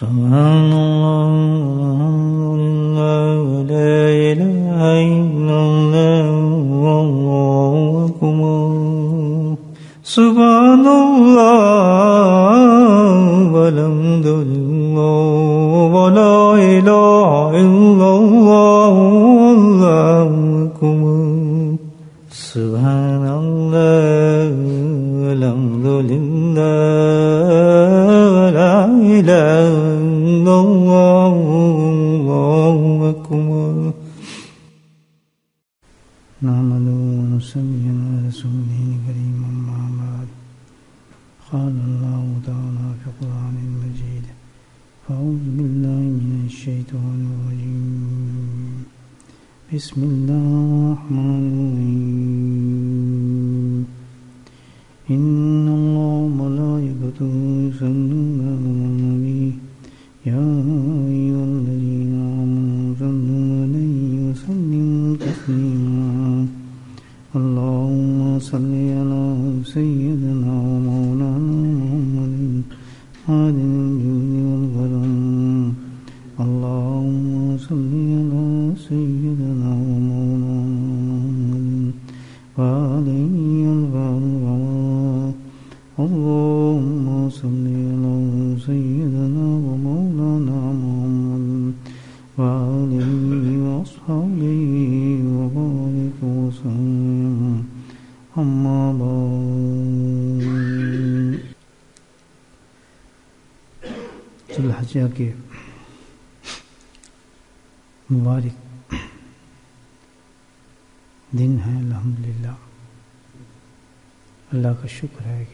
سبحان الله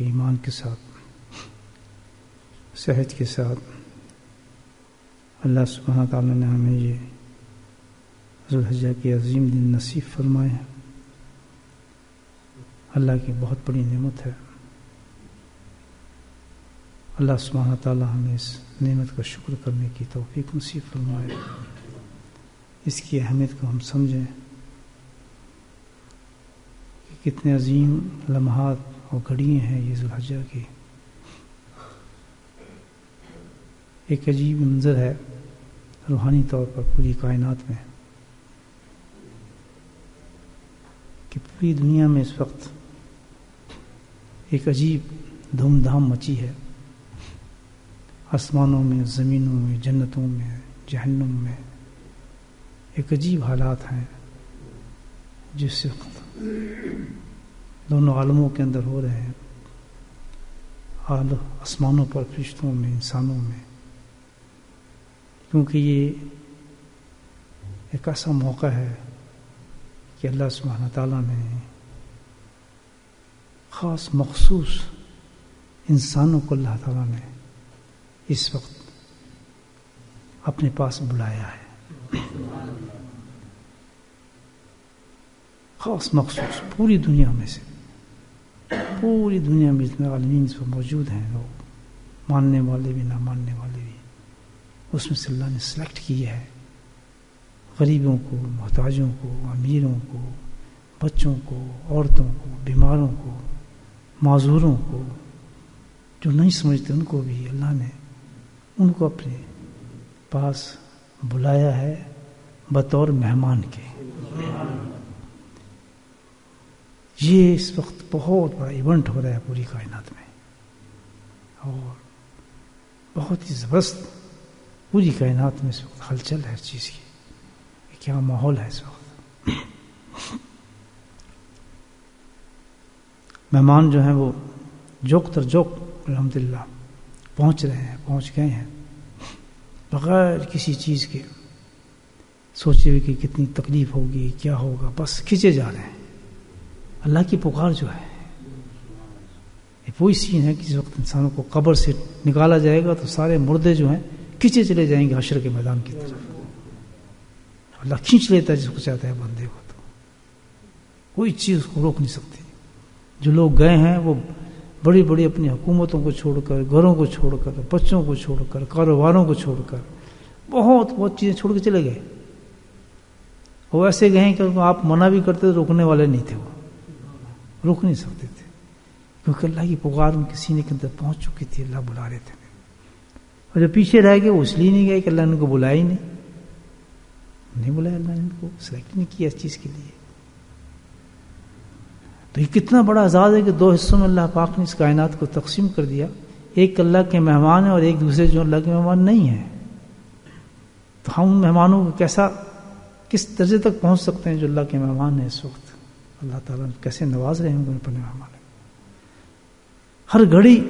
ایمان کے ساتھ، صحت کے ساتھ۔ اللہ سبحانہ تعالیٰ نے ہمیں یہ ذوالحجہ کی عظیم دن نصیب فرمائے ہیں۔ اللہ کی بہت بڑی نعمت ہے۔ اللہ سبحانہ تعالیٰ ہمیں اس نعمت کا شکر کرنے کی توفیق نصیب فرمائے۔ اس کی اہمیت کو ہم سمجھیں کہ کتنے عظیم لمحات اور گھڑیاں ہیں یہ ذوالحجہ کی۔ ایک عجیب منظر ہے روحانی طور پر پوری کائنات میں کہ پوری دنیا میں اس وقت ایک عجیب دھوم دھام مچی ہے۔ آسمانوں میں، زمینوں میں، جنتوں میں، جہنم میں ایک عجیب حالات ہیں جس وقت دونوں عالموں کے اندر ہو رہے ہیں۔ آسمانوں پر، فرشتوں میں، انسانوں میں۔ کیونکہ یہ ایک ایسا موقع ہے کہ اللہ سبحانہ تعالیٰ نے خاص مخصوص انسانوں کو اللہ تعالیٰ نے اس وقت اپنے پاس بلایا ہے۔ خاص مخصوص پوری دنیا میں سے۔ پوری دنیا میں جتنے عالمین اس پر موجود ہیں لوگ ماننے والے بھی، نہ ماننے والے بھی۔ اس میں سے اللہ نے سلیکٹ کیا ہے۔ غریبوں کو، محتاجوں کو، امیروں کو، بچوں کو، عورتوں کو، بیماروں کو، معذوروں کو، جو نہیں سمجھتے ان کو بھی اللہ نے ان کو اپنے پاس بلایا ہے بطور مہمان کے۔ یہ اس وقت بہت بڑا ایونٹ ہو رہا ہے پوری کائنات میں۔ اور بہت ہی زبردست پوری کائنات میں اس وقت ہلچل ہے ہر چیز کی۔ کیا ماحول ہے اس وقت۔ مہمان جو ہیں وہ جوک تر جوک الحمد للہ پہنچ رہے ہیں، پہنچ گئے ہیں۔ بغیر کسی چیز کے سوچے ہوئے کہ کتنی تکلیف ہوگی، کیا ہوگا، بس کھینچے جا رہے ہیں۔ اللہ کی پکار جو ہے۔ وہی سین ہے کہ جس وقت انسانوں کو قبر سے نکالا جائے گا تو سارے مردے جو ہیں کھینچے چلے جائیں گے حشر کے میدان کی طرف۔ اللہ کھینچ لیتا ہے جس کو چاہتا ہے بندے کو تو۔ کوئی چیز اس کو روک نہیں سکتی۔ جو لوگ گئے ہیں وہ بڑی بڑی اپنی حکومتوں کو چھوڑ کر، گھروں کو چھوڑ کر، بچوں کو چھوڑ کر، کاروباروں کو چھوڑ کر بہت بہت چیزیں چھوڑ کے چلے گئے۔ وہ ایسے گئے کہ آپ منع بھی کرتے تو روکنے والے نہیں تھے وہ۔ روک نہیں سکتے تھے۔ کیونکہ اللہ کی پکار ان کے سینے کے اندر پہنچ چکی تھی، اللہ بلا رہے تھے۔ اور جو پیچھے رہ گئے، وہ اس لیے نہیں گئے کہ اللہ نے ان کو بلایا ہی نہیں۔ نہیں بلایا اللہ نے ان کو سلیکٹ نہیں کیا اس چیز کے لیے۔ تو یہ کتنا بڑا آزاد ہے کہ دو حصوں میں اللہ پاک نے اس کائنات کو تقسیم کر دیا۔ ایک اللہ کے مہمان ہیں اور ایک دوسرے جو اللہ کے مہمان نہیں ہیں۔ تو ہم مہمانوں کو کیسا، کس درجے تک پہنچ سکتے ہیں جو اللہ کے مہمان ہیں اس وقت؟ اللہ تعالیٰ کیسے نواز رہے ہوں گے اپنے مہمان ہر گھڑی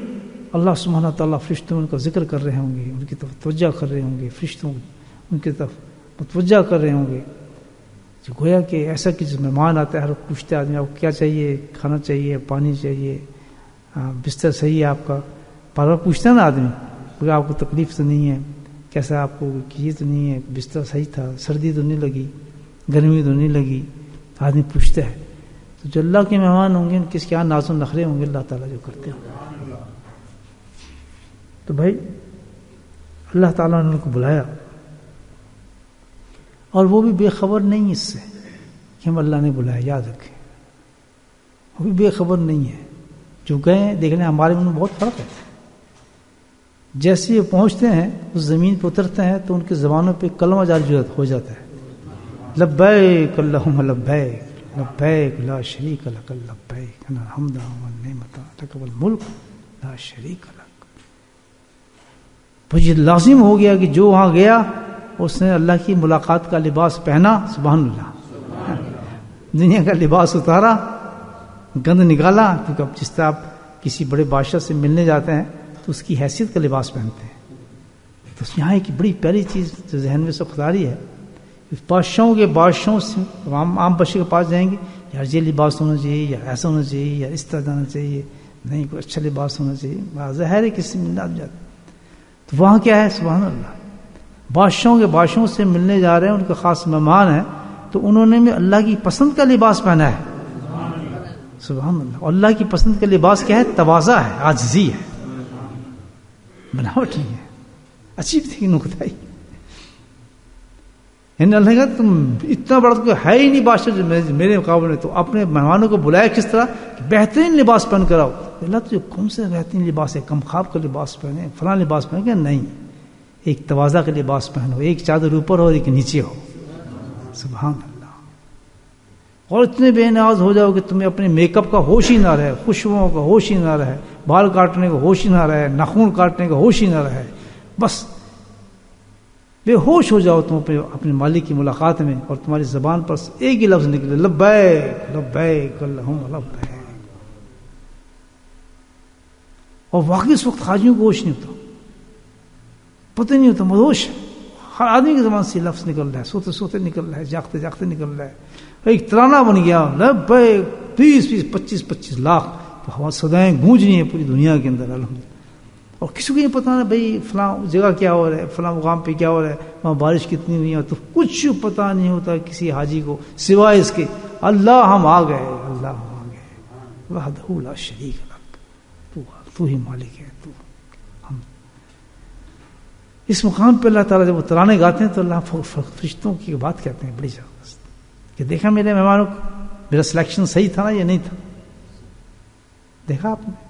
اللہ سبحانہ تعالیٰ فرشتوں ان کا ذکر کر رہے ہوں گے، ان کی طرف توجہ کر رہے ہوں گے، فرشتوں ان کی طرف متوجہ کر رہے ہوں گے۔ جو گویا کہ ایسا کہ جس مہمان آتا ہے، ہر پوچھتے آدمی آپ کو کیا چاہیے؟ کھانا چاہیے، پانی چاہیے بستر صحیح ہے آپ کا؟ بار بار پوچھتا ہے نا آدمی کیونکہ آپ کو تکلیف تو نہیں ہے۔ کیسا آپ کو یہ تو نہیں ہے؟ بستر صحیح تھا، سردی تو نہیں لگی، گرمی تو نہیں لگی۔ آدمی پوچھتا ہے۔ تو جو اللہ کے مہمان ہوں گے، ان کس کے یہاں نازم نخرے ہوں گے، اللہ تعالیٰ جو کرتے ہیں۔ تو بھائی، اللہ تعالیٰ نے ان کو بلایا۔ اور وہ بھی بے خبر نہیں اس سے کہ ہم اللہ نے بلایا، یاد رکھیں۔ وہ بھی بے خبر نہیں ہے۔ جو گئے دیکھنے ہمارے میں بہت فرق ہے۔ جیسے یہ پہنچتے ہیں، اس زمین پہ اترتے ہیں، تو ان کی زبانوں پہ کلمہ جار ہو جاتا ہے۔ لبیک اللہم لبیک۔ لبیک لا شریک لک، لبیک انا الحمد والنعمت لک والملک لا شریک لک۔ یہ لازم ہو گیا کہ جو وہاں گیا، اس نے اللہ کی ملاقات کا لباس پہنا، سبحان اللہ۔ دنیا کا لباس اتارا، گند نکالا، کیونکہ اب جس طرح آپ کسی بڑے بادشاہ سے ملنے جاتے ہیں، تو اس کی حیثیت کا لباس پہنتے ہیں۔ تو یہاں ایک بڑی پہلی چیز جو ذہن میں سب خداری ہے بادشاہوں کے بادشاہوں سے عام عام بچے کے پاس جائیں گے، یار یہ لباس ہونا چاہیے یا ایسا ہونا چاہیے یا اس طرح جانا چاہیے، نہیں کوئی اچھا لباس ہونا چاہیے۔ ظاہر ہے کسی میں ملنا جاتا تو وہاں کیا ہے؟ سبحان اللہ۔ بادشاہوں کے بادشاہوں سے ملنے جا رہے ہیں، ان کے خاص مہمان ہیں، تو انہوں نے بھی اللہ کی پسند کا لباس پہنا ہے۔ سبحان اللہ۔ اللہ کی پسند کا لباس کیا ہے؟ توازا ہے آجزی ہے۔ بناوٹ نہیں ہے۔ اچھی تھی نقطۂ یعنی اللہ کہا تم اتنا بڑا تو ہے ہی نہیں بادشاہ میرے مقابلے میں۔ تو اپنے مہمانوں کو بلایا کس طرح؟ کہ بہترین لباس پہن کر آؤ۔ اللہ تو کون سے بہترین لباس ہے؟ کم خواب کا لباس پہنے، فلاں لباس پہن کے نہیں، ایک توازہ کا لباس پہنو، ایک چادر اوپر ہو اور ایک نیچے ہو۔ سبحان اللہ اور اتنے بے ناز ہو جاؤ کہ تمہیں اپنے میک اپ کا ہوش ہی نہ رہے، خوشبوؤں کا ہوش ہی نہ رہے، بال کاٹنے کا ہوش ہی نہ رہے ناخون کاٹنے کا ہوش ہی نہ رہے۔ بس بے ہوش ہو جاؤ تم اپنے اپنے مالک کی ملاقات میں اور تمہاری زبان پر ایک ہی لفظ نکلے، لبیک لبیک، اللہم لبیک۔ اور واقعی اس وقت خاجیوں کو ہوش نہیں ہوتا۔ پتہ نہیں ہوتا مدوش ہر آدمی کی زبان سے لفظ نکل رہا ہے، سوتے سوتے نکل رہا ہے، جاگتے جاگتے نکل رہا ہے۔ ایک ترانہ بن گیا، لبیک، بیس بیس، پچیس پچیس لاکھ۔ ہوا سدائیں گونج رہی ہیں پوری دنیا کے اندر الحمد اور کسی کو یہ پتا نا بھائی فلاں جگہ کیا ہو رہا ہے، فلاں مقام پہ کیا ہو رہا ہے، وہاں بارش کتنی ہوئی ہے، تو کچھ پتا نہیں ہوتا کسی حاجی کو، سوائے اس کے، اللہ ہم آ گئے، اللہ ہم آ گئے، وحدہ لا شریک تو تو ہی مالک ہے، تو ہم۔ اس مقام پہ اللہ تعالیٰ جب وہ ترانے گاتے ہیں تو اللہ فرشتوں کی بات کہتے ہیں، بڑی زبردست۔ کہ دیکھا میرے مہمانوں کو، میرا سلیکشن صحیح تھا نا یا نہیں تھا؟ دیکھا آپ نے؟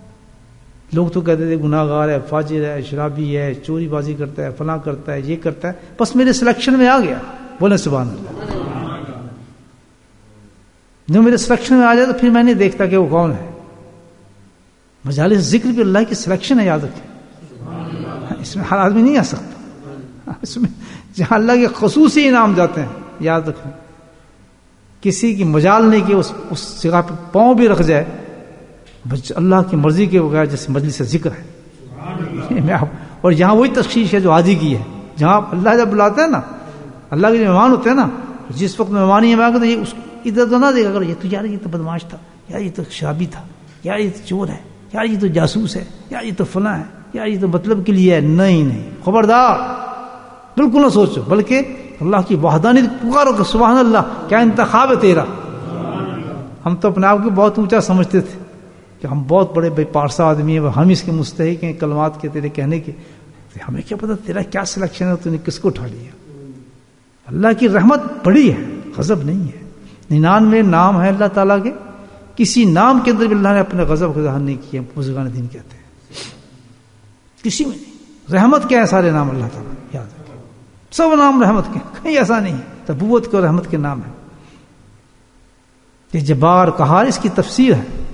لوگ تو کہتے تھے گناہ گار ہے، فاجر ہے، شرابی ہے، چوری بازی کرتا ہے، فلاں کرتا ہے، یہ کرتا ہے۔ بس میرے سلیکشن میں آ گیا۔ بولے سبحان اللہ۔ جو میرے سلیکشن میں آ جائے تو پھر میں نہیں دیکھتا کہ وہ کون ہے۔ مجالس ذکر بھی اللہ کی سلیکشن ہے، یاد رکھیں۔ اس میں ہر آدمی نہیں آ سکتا۔ اس میں جہاں اللہ کے خصوصی انعام جاتے ہیں، یاد رکھیں۔ کسی کی مجال نہیں کہ اس جگہ پہ پاؤں بھی رکھ جائے۔ اللہ کی مرضی کے بغیر جیسے مجلس سے ذکر ہے۔ اور یہاں وہی تشخیص ہے جو حاجی کی ہے۔ جہاں اللہ جب بلاتے ہیں نا، اللہ کے مہمان ہوتے ہیں نا جس وقت مہمان ہی مانگتے یہ اس ادھر تو نہ دیکھا کرو، یہ تو یار یہ تو بدماش تھا، یار یہ تو شرابی تھا، یار یہ تو چور ہے، یار یہ تو جاسوس ہے، یار یہ تو فلاں ہے، یار یہ تو مطلب کے لیے ہے۔ نہیں نہیں، خبردار، بالکل نہ سوچو، بلکہ اللہ کی وحدانی پکارو کہ سبحان اللہ، کیا انتخاب ہے تیرا؟ ہم تو اپنے آپ کو بہت اونچا سمجھتے تھے۔ کہ ہم بہت بڑے بھائی پارسا آدمی ہیں، ہم اس کے مستحق ہیں کلمات کے، تیرے کہنے کے۔ ہمیں کیا پتا تیرا کیا سلیکشن ہے؟ تو نے کس کو اٹھا لیا؟ اللہ کی رحمت بڑی ہے، غضب نہیں ہے۔ ننانوے نام ہے اللہ تعالیٰ کے۔ کسی نام کے اندر بھی اللہ نے اپنے غضب کا ظاہر نہیں کیا، بزرگان دین کہتے ہیں۔ کسی میں نہیں۔ رحمت کیا ہے سارے نام اللہ تعالیٰ؟ یاد رکھے سب نام رحمت کے کہیں ایسا نہیں تبوت کے رحمت کے نام ہے یہ جبار کہار اس کی تفسیر ہے۔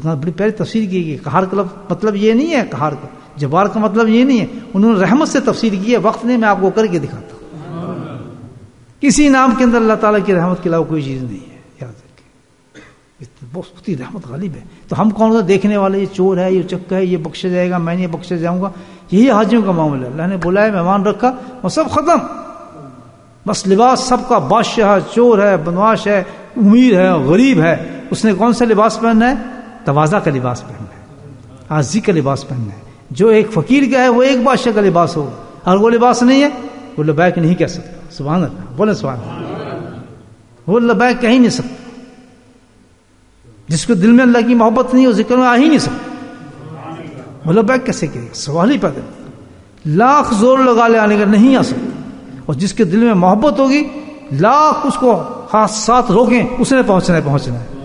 بڑی پہلی تفسیر کی گئی کہار کا مطلب یہ نہیں ہے کہار کا، جبار کا مطلب یہ نہیں ہے۔ انہوں نے رحمت سے تفسیر کی ہے، وقت نہیں، میں آپ کو کر کے دکھاتا ہوں۔ کسی نام کے اندر اللہ تعالیٰ کی رحمت کے علاوہ کوئی چیز نہیں ہے، یاد بہت ہی رحمت غالب ہے۔ تو ہم کون سا دیکھنے والے، یہ چور ہے، یہ چکا ہے، یہ بخشا جائے گا، میں نہیں بخشا جاؤں گا۔ یہی حاجیوں کا معاملہ ہے۔ اللہ نے بولا ہے، مہمان رکھا، وہ سب ختم۔ بس لباس سب کا بادشاہ، چور ہے بنواش ہے، امیر ہے، غریب ہے۔ اس نے کون سا لباس پہننا ہے؟ توازہ کا لباس پہننا ہے آزی کا لباس پہننا ہے۔ جو ایک فقیر کا ہے، وہ ایک بادشاہ کا لباس ہو اور وہ لباس نہیں ہے، وہ لبیک نہیں کہہ سکتا۔ سبحان اللہ بولے سبحان اللہ۔ وہ لبیک کہہ ہی نہیں سکتا۔ جس کو دل میں اللہ کی محبت نہیں ہو ذکر میں آ ہی نہیں سکتا۔ وہ لبیک کیسے کہ سوال ہی پیدا لاکھ زور لگا لے آنے کا نہیں آ سکتا۔ اور جس کے دل میں محبت ہوگی، لاکھ اس کو ہاتھ ساتھ روکیں، اس نے پہنچنا ہے پہنچنا ہے۔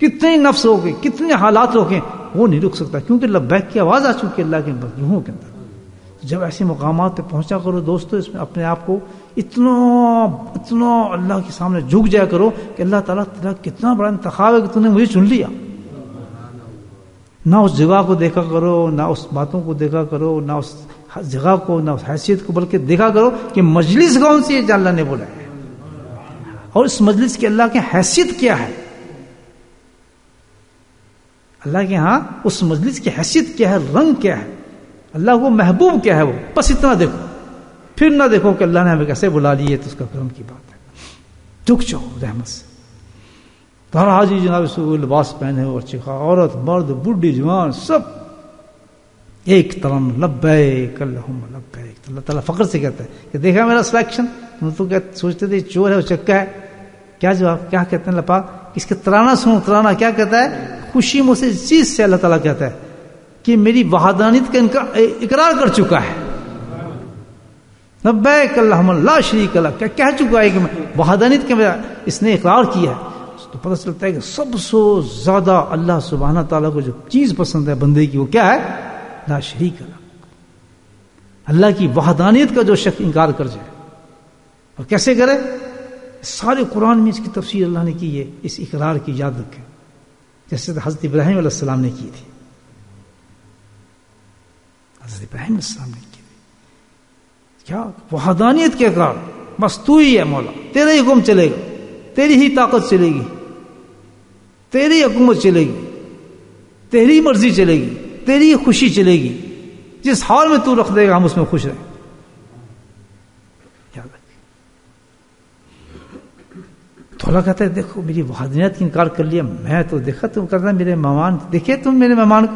کتنے نفس ہو گئے، کتنے حالات روکیں وہ نہیں رک سکتا، کیونکہ لبیک کی آواز آ چکی اللہ کے روحوں کے اندر جب ایسے مقامات پہ پہنچا کرو دوستو، اس میں اپنے آپ کو اتنا اتنا اللہ کے سامنے جھک جایا کرو کہ اللہ تعالیٰ تعالیٰ کتنا بڑا انتخاب ہے کہ تم نے مجھے چن لیا۔ نہ اس جگہ کو دیکھا کرو، نہ اس باتوں کو دیکھا کرو، نہ اس جگہ کو، نہ اس حیثیت کو، بلکہ دیکھا کرو کہ مجلس کون سی ہے اللہ نے بولا ہے۔ اور اس مجلس کی اللہ کی حیثیت کیا ہے؟ اللہ کے ہاں اس مجلس کی حیثیت کیا ہے، رنگ کیا ہے۔ اللہ کو محبوب کیا ہے وہ۔ بس اتنا دیکھو۔ پھر نہ دیکھو کہ اللہ نے ہمیں کیسے بلا لیے تو اس کا کرم کی بات ہے۔ دکھ جاؤ رحمت سے۔ حاجی جناب لباس پہنے، اور چکھا، عورت، مرد بڈھی جوان، سب۔ ایک ترم لبیک اللہم، لبیک۔ اللہ تعالیٰ فخر سے کہتا ہے کہ دیکھا میرا سلیکشن ہم تو سوچتے تھے، چور ہے، وہ چکا ہے۔ کیا جواب کیا کہتے ہیں لپا اس کے ترانا سنو ترانا کیا کہتا ہے؟ خوشی مجھ سے چیز سے اللہ تعالیٰ کہتا ہے کہ میری وحدانیت کا اقرار کر چکا ہے۔ لبیک اللہم اللہ شریک اللہ کیا کہہ چکا ہے کہ میں وحدانیت کے اس نے اقرار کیا ہے؟ تو پتہ چلتا ہے کہ سب سے زیادہ اللہ سبحانہ تعالیٰ کو جو چیز پسند ہے بندے کی وہ کیا ہے؟ لا شریک اللہ اللہ کی وحدانیت کا جو شخص انکار کر جائے۔ اور کیسے کرے؟ سارے قرآن میں اس کی تفسیر اللہ نے کی ہے، اس اقرار کی یاد رکھے جیسے حضرت ابراہیم علیہ السلام نے کی تھی۔ حضرت ابراہیم علیہ السلام نے کی تھی۔ کیا؟ وحدانیت کے اقرار۔ بس تو ہی ہے مولا۔ تیرے ہی حکم چلے گا۔ تیری ہی طاقت چلے گی۔ تیری حکومت چلے گی۔ تیری مرضی چلے گی۔ تیری خوشی چلے گی۔ جس حال میں تو رکھ دے گا، ہم اس میں خوش رہیں۔ تو اللہ کہتا ہے، دیکھو، میری وحدانیت کی انکار کر لیا، میں تو دیکھا تم کرنا میرے مہمان، دیکھے تم میرے مہمان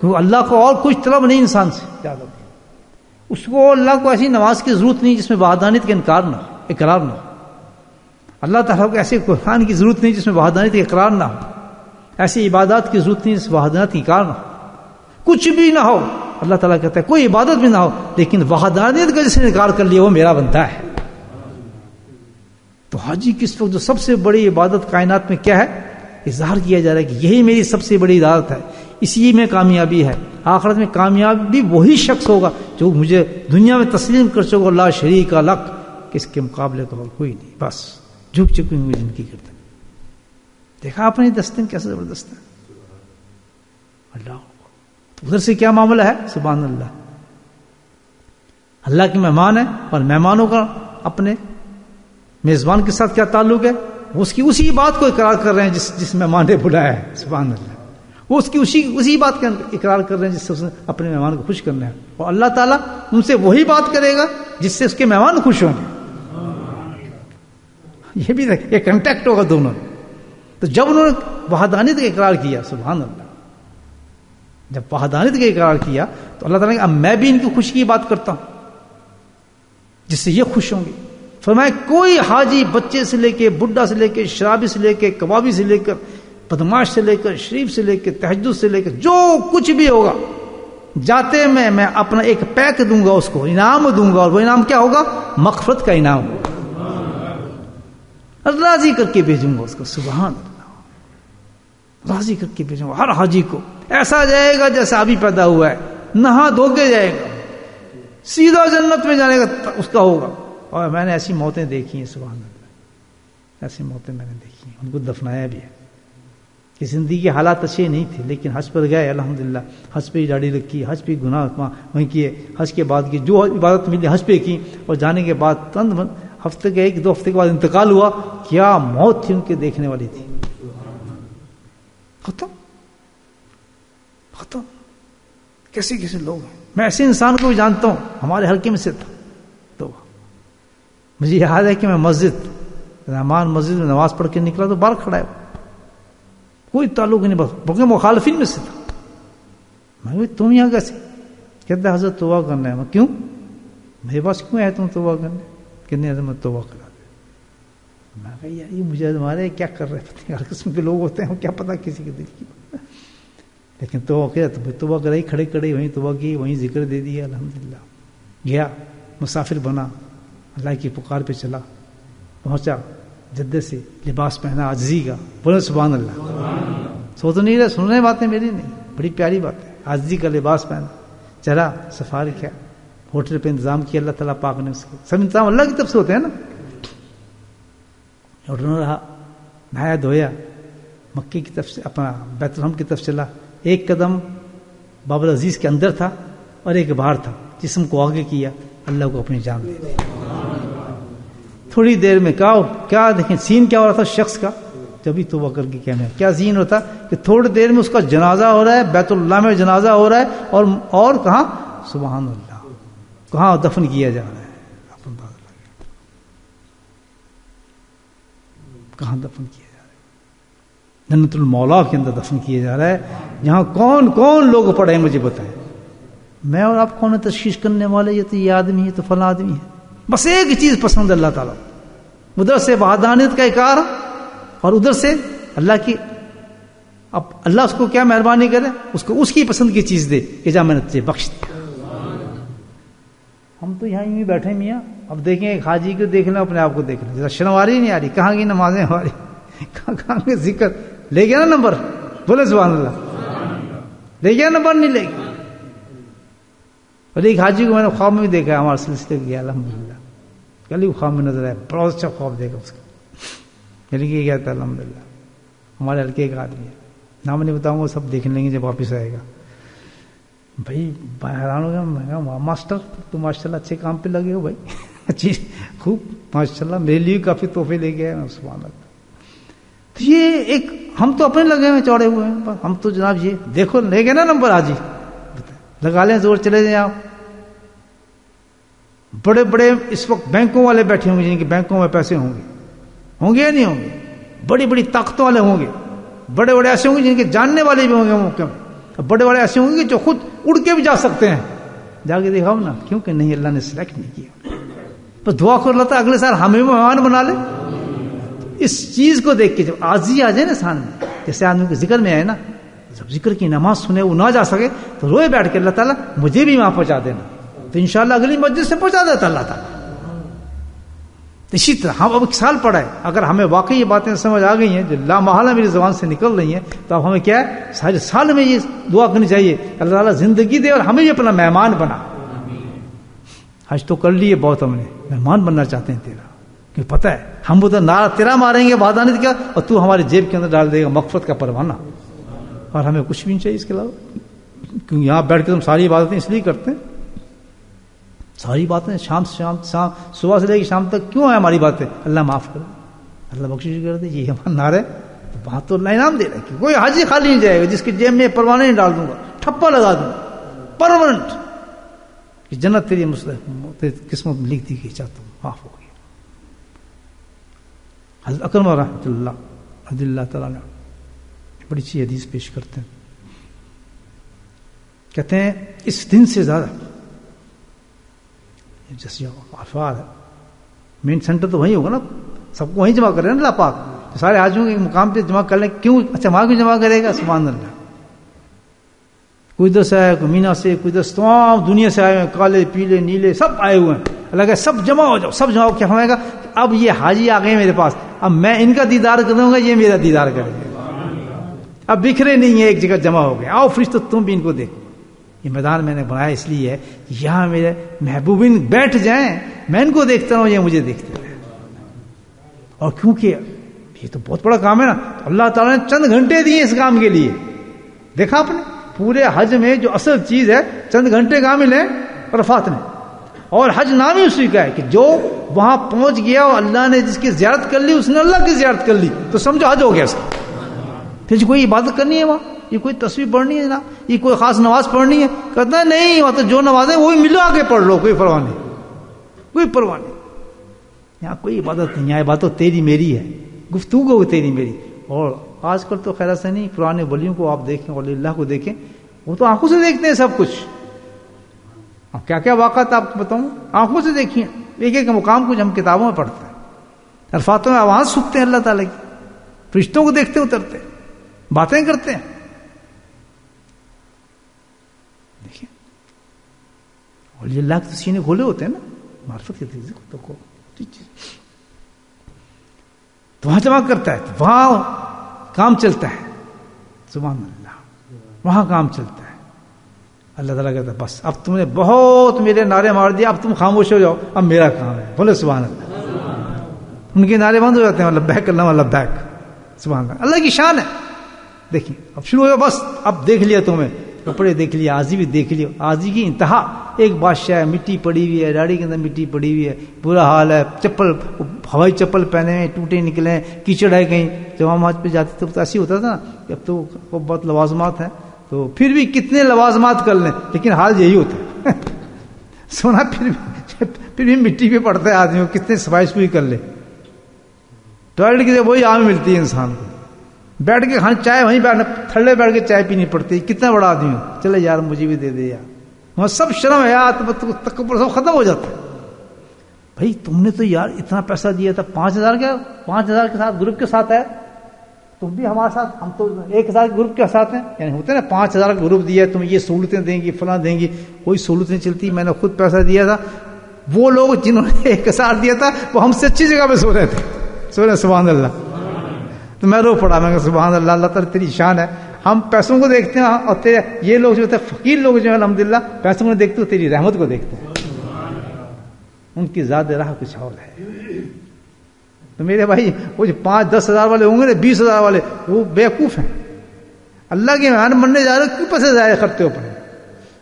کو؟ اللہ کو اور کچھ طلب نہیں انسان سے؟ زیادہ اس کو اللہ کو ایسی نماز کی ضرورت نہیں جس میں وحدانیت کا انکار نہ اقرار نہ ہو۔ اللہ تعالیٰ کو ایسے قرآن کی ضرورت نہیں جس میں وحدانیت کا اقرار نہ ہو۔ ایسی عبادات کی ضرورت نہیں جس میں وحدانیت کی اقرار نہ ہو۔ کچھ بھی نہ ہو، اللہ تعالیٰ کہتا ہے، کوئی عبادت بھی نہ ہو، لیکن وحدانیت کا جس نے انکار کر لیا، وہ میرا بنتا ہے۔ تو حاجی کس وقت جو سب سے بڑی عبادت کائنات میں کیا ہے؟ اظہار کیا جا رہا ہے کہ یہی میری سب سے بڑی عبادت ہے اسی میں کامیابی ہے۔ آخرت میں کامیابی وہی شخص ہوگا جو مجھے دنیا میں تسلیم کر چکا اللہ شریک الق کس کے مقابلے کا کوئی نہیں، بس جھک چکی ہوئی زندگی کرتے دیکھا آپ نے دستن کیسے زبردست ہے اللہ۔ ادھر سے کیا معاملہ ہے؟ سبحان اللہ۔ اللہ کے مہمان ہے اور مہمانوں کا اپنے میزبان کے ساتھ کیا تعلق ہے؟ وہ اس کی اسی بات کو اقرار کر رہے ہیں جس جس مہمان نے بلایا ہے، سبحان اللہ۔ وہ اس کی اسی اسی بات کا اقرار کر رہے ہیں جس سے اپنے مہمان کو خوش کرنا ہے۔ اور اللہ تعالیٰ ان سے وہی بات کرے گا جس سے اس کے مہمان خوش ہوں گے۔ یہ بھی یہ کنٹیکٹ ہوگا دونوں تو جب انہوں نے وحدانیت کا اقرار کیا، سبحان اللہ۔ جب وحدانیت کا اقرار کیا، تو اللہ تعالیٰ نے اب میں بھی ان کی خوشی کی بات کرتا ہوں، جس سے یہ خوش ہوں گے۔ فرمایا، کوئی حاجی بچے سے لے کے، بڈھا سے لے کے، شرابی سے لے کے، کبابی سے لے کر بدماش سے لے کر شریف سے لے کے تحجد سے لے کر جو کچھ بھی ہوگا، جاتے میں میں اپنا ایک پیک دوں گا اس کو، انعام دوں گا، اور وہ انعام کیا ہوگا؟ مغفرت کا انعام ہوگا۔ راضی کر کے بھیجوں گا اس کو، سبحان اللہ۔ راضی کر کے بھیجوں گا، ہر حاجی کو۔ ایسا جائے گا جیسا ابھی پیدا ہوا ہے، نہا دھو کے جائے گا۔ سیدھا جنت میں جانے کا اس کا ہوگا۔ اور میں نے ایسی موتیں دیکھی ہیں، سبحان اللہ۔ ایسی موتیں میں نے دیکھی ہیں۔ ان کو دفنایا بھی ہے۔ کہ زندگی کے حالات اچھے نہیں تھے، لیکن حج پر گئے الحمد للہ حج پہ ڈاڑی رکھی حج پہ گناہ وہیں کیے۔ حج کے بعد کی جو عبادت ملی، حج پہ کی۔ اور جانے کے بعد تند ہفتے کے ایک، دو ہفتے کے بعد انتقال ہوا۔ کیا موت تھی ان کے دیکھنے والی تھی۔ ختم۔ ختم۔ کیسے کیسے لوگ ہیں؟ میں ایسے انسان کو بھی جانتا ہوں، ہمارے حلقے میں سے تھا۔ مجھے یاد ہے کہ میں مسجد، رحمان مسجد میں نماز پڑھ کے نکلا تو باہر کھڑا ہے کوئی تعلق نہیں، بس بلکہ مخالفین میں سے تھا۔ میں تم یہاں کیسے؟ کہتے حضرت توبہ کرنا ہے میں کیوں؟ میرے پاس کیوں ہے تم توبہ کرنے؟ کہ نہیں حضرت میں توبہ کرا دے میں کہا، یار، یہ مجھے ہمارے کیا کر رہے پتہ ہر قسم کے لوگ ہوتے ہیں کیا پتا کسی کے دل کی۔ لیکن تو کیا، تو توبہ کرائی، کھڑے کھڑے، وہیں توبہ کی، وہیں ذکر دے دیا الحمد للہ گیا، مسافر بنا۔ اللہ کی پکار پہ چلا۔ پہنچا جدے سے لباس پہنا عجزی کا۔ بولے سبحان اللہ۔ سو تو نہیں رہے باتیں میری نہیں۔ بڑی پیاری بات ہے۔ عجزی کا لباس پہنا۔ چلا سفاری کیا۔ ہوٹل پہ انتظام کیا، اللہ تعالیٰ پاک نے اس کو سب انتظام اللہ کی طرف سے ہوتے ہیں نا۔ ہوٹل میں رہا، نہایا، دھویا۔ مکی کی طرف سے، اپنا بیت الحم کی طرف چلا۔ ایک قدم بابر عزیز کے اندر تھا اور ایک باہر تھا۔ جسم کو آگے کیا، اللہ کو اپنی جان۔ دے تھوڑی دیر میں کہا کیا دیکھیں، سین کیا ہو رہا تھا شخص کا؟ جبھی تو کر کے کہنے کیا سین ہوتا؟ کہ تھوڑی دیر میں اس کا جنازہ ہو رہا ہے، بیت اللہ میں جنازہ ہو رہا ہے، اور اور کہاں؟ سبحان اللہ، کہاں دفن کیا جا رہا ہے؟ کہاں دفن کیا جا رہا ہے؟ جنت المولا کے اندر دفن کیا جا رہا ہے یہاں کون کون لوگ پڑے ہیں، مجھے بتائیں۔ میں اور آپ کون تشخیص کرنے والے یہ تو یہ آدمی ہے تو فلاں آدمی ہے۔ بس ایک چیز پسند اللہ تعالیٰ ادھر سے وحدانیت کا اکار اور ادھر سے اللہ کی اب اللہ اس کو کیا مہربانی کرے؟ اس کو اس کی پسند کی چیز دے کہ جا میں نے تجھے بخش دیا۔ ہم تو یہاں ہی بیٹھے میاں۔ اب دیکھیں، ایک حاجی کو دیکھ لیں، اپنے آپ کو دیکھ لیں۔ جیسا شنواری نہیں آ رہی، کہاں کی نمازیں ہماری کہاں کہاں کے ذکر؟ لے گیا نا نمبر؟ بولے سبحان اللہ۔ لے گیا نمبر نہیں لے گیا۔ اور ایک حاجی کو میں نے خواب میں بھی دیکھا ہمارے سلسلے گیا الحمد للہ یعنی کل ہی خواب میں نظر آیا بہت اچھا خواب دیکھا اس کا۔ یعنی کہ کہتا ہے الحمد للہ ہمارے ہلکے ایک آدمی ہے۔ نام نہیں بتاؤں گا سب دیکھ لیں گے جب واپس آئے گا۔ بھائی حیران ہو گیا، میں کہا ماسٹر تو ماشاء اللہ اچھے کام پہ لگے ہو بھائی۔ اچھی جی، خوب ماشاء اللہ میرے لیے کافی تحفے لے گئے سبحان اللہ۔ تو یہ ایک، ہم تو اپنے لگے ہوئے، چوڑے ہوئے ہیں۔ ہم تو جناب یہ دیکھو، لے گئے نا نمبر آج ہی۔ لگا لیں، زور چلے جائیں آپ۔ بڑے بڑے اس وقت بینکوں والے بیٹھے ہوں گے، جن کے بینکوں میں پیسے ہوں گے۔ ہوں گے یا نہیں ہوں گے؟ بڑی بڑی طاقتوں والے ہوں گے۔ بڑے بڑے ایسے ہوں گے جن کے جاننے والے بھی ہوں گے موقع میں۔ بڑے بڑے ایسے ہوں گے جو خود اڑ کے بھی جا سکتے ہیں۔ جا کے دیکھاؤ نا کیونکہ نہیں، اللہ نے سلیکٹ نہیں کیا۔ بس دعا کر لیتا اگلے سال ہمیں مہمان بنا لے اس چیز کو دیکھ کے جب آزی آ جائے نا سامنے جیسے آدمی کے ذکر میں آئے نا، جب ذکر کی نماز سنے، وہ نہ جا سکے، تو روئے بیٹھ کے اللہ تعالیٰ مجھے بھی وہاں پہنچا دینا۔ تو انشاءاللہ اگلی مسجد سے پہنچا دیتا اللہ تعالیٰ۔ اسی طرح ہم اب ایک سال پڑھا ہے۔ اگر ہمیں واقعی یہ باتیں سمجھ آ گئی ہیں جو لا محالہ میری زبان سے نکل رہی ہیں، تو اب ہمیں کیا ہے؟ سارے سال میں یہ دعا کرنی چاہیے اللہ تعالیٰ زندگی دے اور ہمیں بھی اپنا مہمان بنا۔ حج تو کر لیے بہت ہم نے۔ مہمان بننا چاہتے ہیں تیرا۔ کیونکہ پتہ ہے؟ ہم وہ تو نارا تیرا ماریں گے بادانت کیا، اور تو ہماری جیب کے اندر ڈال دے گا مغفرت کا پروانہ۔ اور ہمیں کچھ بھی نہیں چاہیے اس کے علاوہ۔ کیونکہ یہاں بیٹھ کے تم ساری عبادتیں اس لیے کرتے ہیں؟ ساری باتیں شام شام شام، صبح سے لے کے شام تک کیوں ہے ہماری باتیں؟ اللہ معاف کر اللہ بخش کر دے، یہ ہمارا نعرہ تو بات تو اللہ انعام دے رہا کہ کوئی حاجی خالی نہیں جائے گا، جس کی جیب میں پروانے نہیں ڈال دوں گا، ٹھپا لگا دوں گا۔ پرماننٹ کہ جنت تیری مسلح قسمت لکھ دی گئی چاہتا ہوں، معاف ہو گیا۔ حضرت اکرم رحمۃ اللہ حضر اللہ تعالیٰ نے بڑی اچھی حدیث پیش کرتے ہیں۔ کہتے ہیں، اس دن سے زیادہ جیسے افار ہے۔ مین سینٹر تو وہیں ہوگا نا۔ سب کو وہیں جمع کر رہے ہیں اللہ پاک سارے حاجیوں کے مقام پہ جمع کر لیں۔ کیوں؟ اچھا وہاں بھی جمع کرے گا؟ سبحان اللہ۔ کوئی ادھر سے کوئی مینا سے، کوئی ادھر تمام دنیا سے آئے ہوئے ہیں۔ کالے، پیلے، نیلے، سب آئے ہوئے ہیں۔ اللہ کہ سب جمع ہو جاؤ، سب جمع ہو کیا ہوئے گا اب یہ حاجی آ گئے میرے پاس۔ اب میں ان کا دیدار کروں گا، یہ میرا دیدار کریں گے۔ اب بکھرے نہیں ہے ایک جگہ جمع ہو گئے۔ آؤ فرشتہ تم بھی ان کو دیکھو۔ یہ میدان میں نے بنایا اس لیے یہاں میرے محبوبین بیٹھ جائیں۔ میں ان کو دیکھتا ہوں، یہ مجھے دیکھتے رہے اور کیونکہ یہ تو بہت بڑا کام ہے نا اللہ تعالیٰ نے چند گھنٹے دیے اس کام کے لیے۔ دیکھا آپ نے؟ پورے حج میں جو اصل چیز ہے، چند گھنٹے کام ملے عرفات نے۔ اور حج نام ہی اسی کا ہے کہ جو وہاں پہنچ گیا اور اللہ نے جس کی زیارت کر لی، اس نے اللہ کی زیارت کر لی۔ تو سمجھو حج ہو گیا اس کا۔ پھر کوئی عبادت کرنی ہے وہاں؟ یہ کوئی تصویر پڑھنی ہے نا؟ یہ کوئی خاص نماز پڑھنی ہے؟ کہتا ہے نہیں، وہاں تو جو نماز ہے وہی ملو آ کے پڑھ لو، کوئی پرواہ نہیں۔ کوئی پرواہ نہیں۔ یہاں کوئی عبادت نہیں، یہاں عبادت تیری میری ہے۔ گفتگو تیری میری۔ اور آج کل تو خیر سے نہیں، پرانے ولیوں کو آپ دیکھیں ولی اللہ کو دیکھیں، وہ تو آنکھوں سے دیکھتے ہیں سب کچھ۔ اب کیا کیا واقعات آپ بتاؤں؟ آنکھوں سے دیکھیے ایک ایک مقام کچھ ہم کتابوں میں پڑھتے ہیں۔ الفاظوں میں آواز سنتے ہیں اللہ تعالیٰ کی۔ رشتوں کو دیکھتے اترتے باتیں کرتے ہیں دیکھیے اور اللہ کے سینے کھولے ہوتے ہیں نا، معرفت کے تو کو۔ تو وہاں جمع کرتا ہے تو وہاں کام چلتا ہے۔ سبحان اللہ۔ وہاں کام چلتا ہے۔ اللہ تعالیٰ کہتا ہے، بس اب تم نے بہت میرے نعرے مار دیا اب تم خاموش ہو جاؤ۔ اب میرا کام ہے۔ بولے سبحان اللہ۔ ان کے نعرے بند ہو جاتے ہیں اللہ بیک اللہ اللہ بیک سبحان اللہ۔ اللہ کی شان ہے۔ دیکھیں، اب شروع ہو بس اب دیکھ لیا تمہیں۔ کپڑے دیکھ لیا آزی بھی دیکھ لیا آزی کی انتہا۔ ایک بادشاہ ہے مٹی پڑی ہوئی ہے، ڈاڑی کے اندر مٹی پڑی ہوئی ہے۔ برا حال ہے، چپل ہوائی چپل پہنے ہیں، ٹوٹے نکلے ہیں، کیچڑ ہے کہیں۔ جب ہم آج پہ جاتے تھے، تو ایسے ہوتا تھا نا کہ اب تو بہت لوازمات ہیں۔ تو پھر بھی کتنے لوازمات کر لیں، لیکن حال یہی ہوتا ہے۔ سونا، پھر بھی پھر بھی مٹی پہ پڑتا ہے آدمی کو کتنے صفائی سفائی کر لے۔ ٹوائلٹ کی وہی عام ملتی ہے انسان کو۔ بیٹھ کے کھانا چائے وہیں بیٹھنا تھڑے بیٹھ کے چائے پینی پڑتی، کتنا بڑا آدمی ہو؟ چلے یار، مجھے بھی دے دے یار۔ وہاں سب شرم ہے، یار تکبر سب ختم ہو جاتا۔ ہے بھائی، تم نے تو یار اتنا پیسہ دیا تھا، پانچ ہزار کا پانچ ہزار کے ساتھ گروپ کے ساتھ ہے؟ تم بھی ہمارے ساتھ، ہم تو ایک ہزار گروپ کے ساتھ ہیں۔ یعنی ہوتے نا، پانچ ہزار کا گروپ دیا تم یہ سہولتیں دیں گی، فلاں دیں گی، کوئی سہولتیں چلتی، میں نے خود پیسہ دیا تھا۔ وہ لوگ جنہوں نے ایک ہزار دیا تھا، وہ ہم سے اچھی جگہ پہ سو رہے تھے۔ سو رہے سبحان اللہ۔ تو میں رو پڑا میں سبحان اللہ اللہ تعالیٰ تیری شان ہے۔ ہم پیسوں کو دیکھتے ہیں، اور تیرے یہ لوگ جو ہوتے ہیں فقیر لوگ جو ہیں الحمد للہ پیسوں کو دیکھتے ہو تیری رحمت کو دیکھتے ہیں۔ ان کی زیادہ راہ کچھ اور ہے۔ تو میرے بھائی، وہ جو پانچ، دس ہزار والے ہوں گے نا، بیس ہزار والے، وہ بیوقوف ہیں۔ اللہ کے مہمان بننے جا رہے کیوں پیسے ضائع کرتے ہو پڑے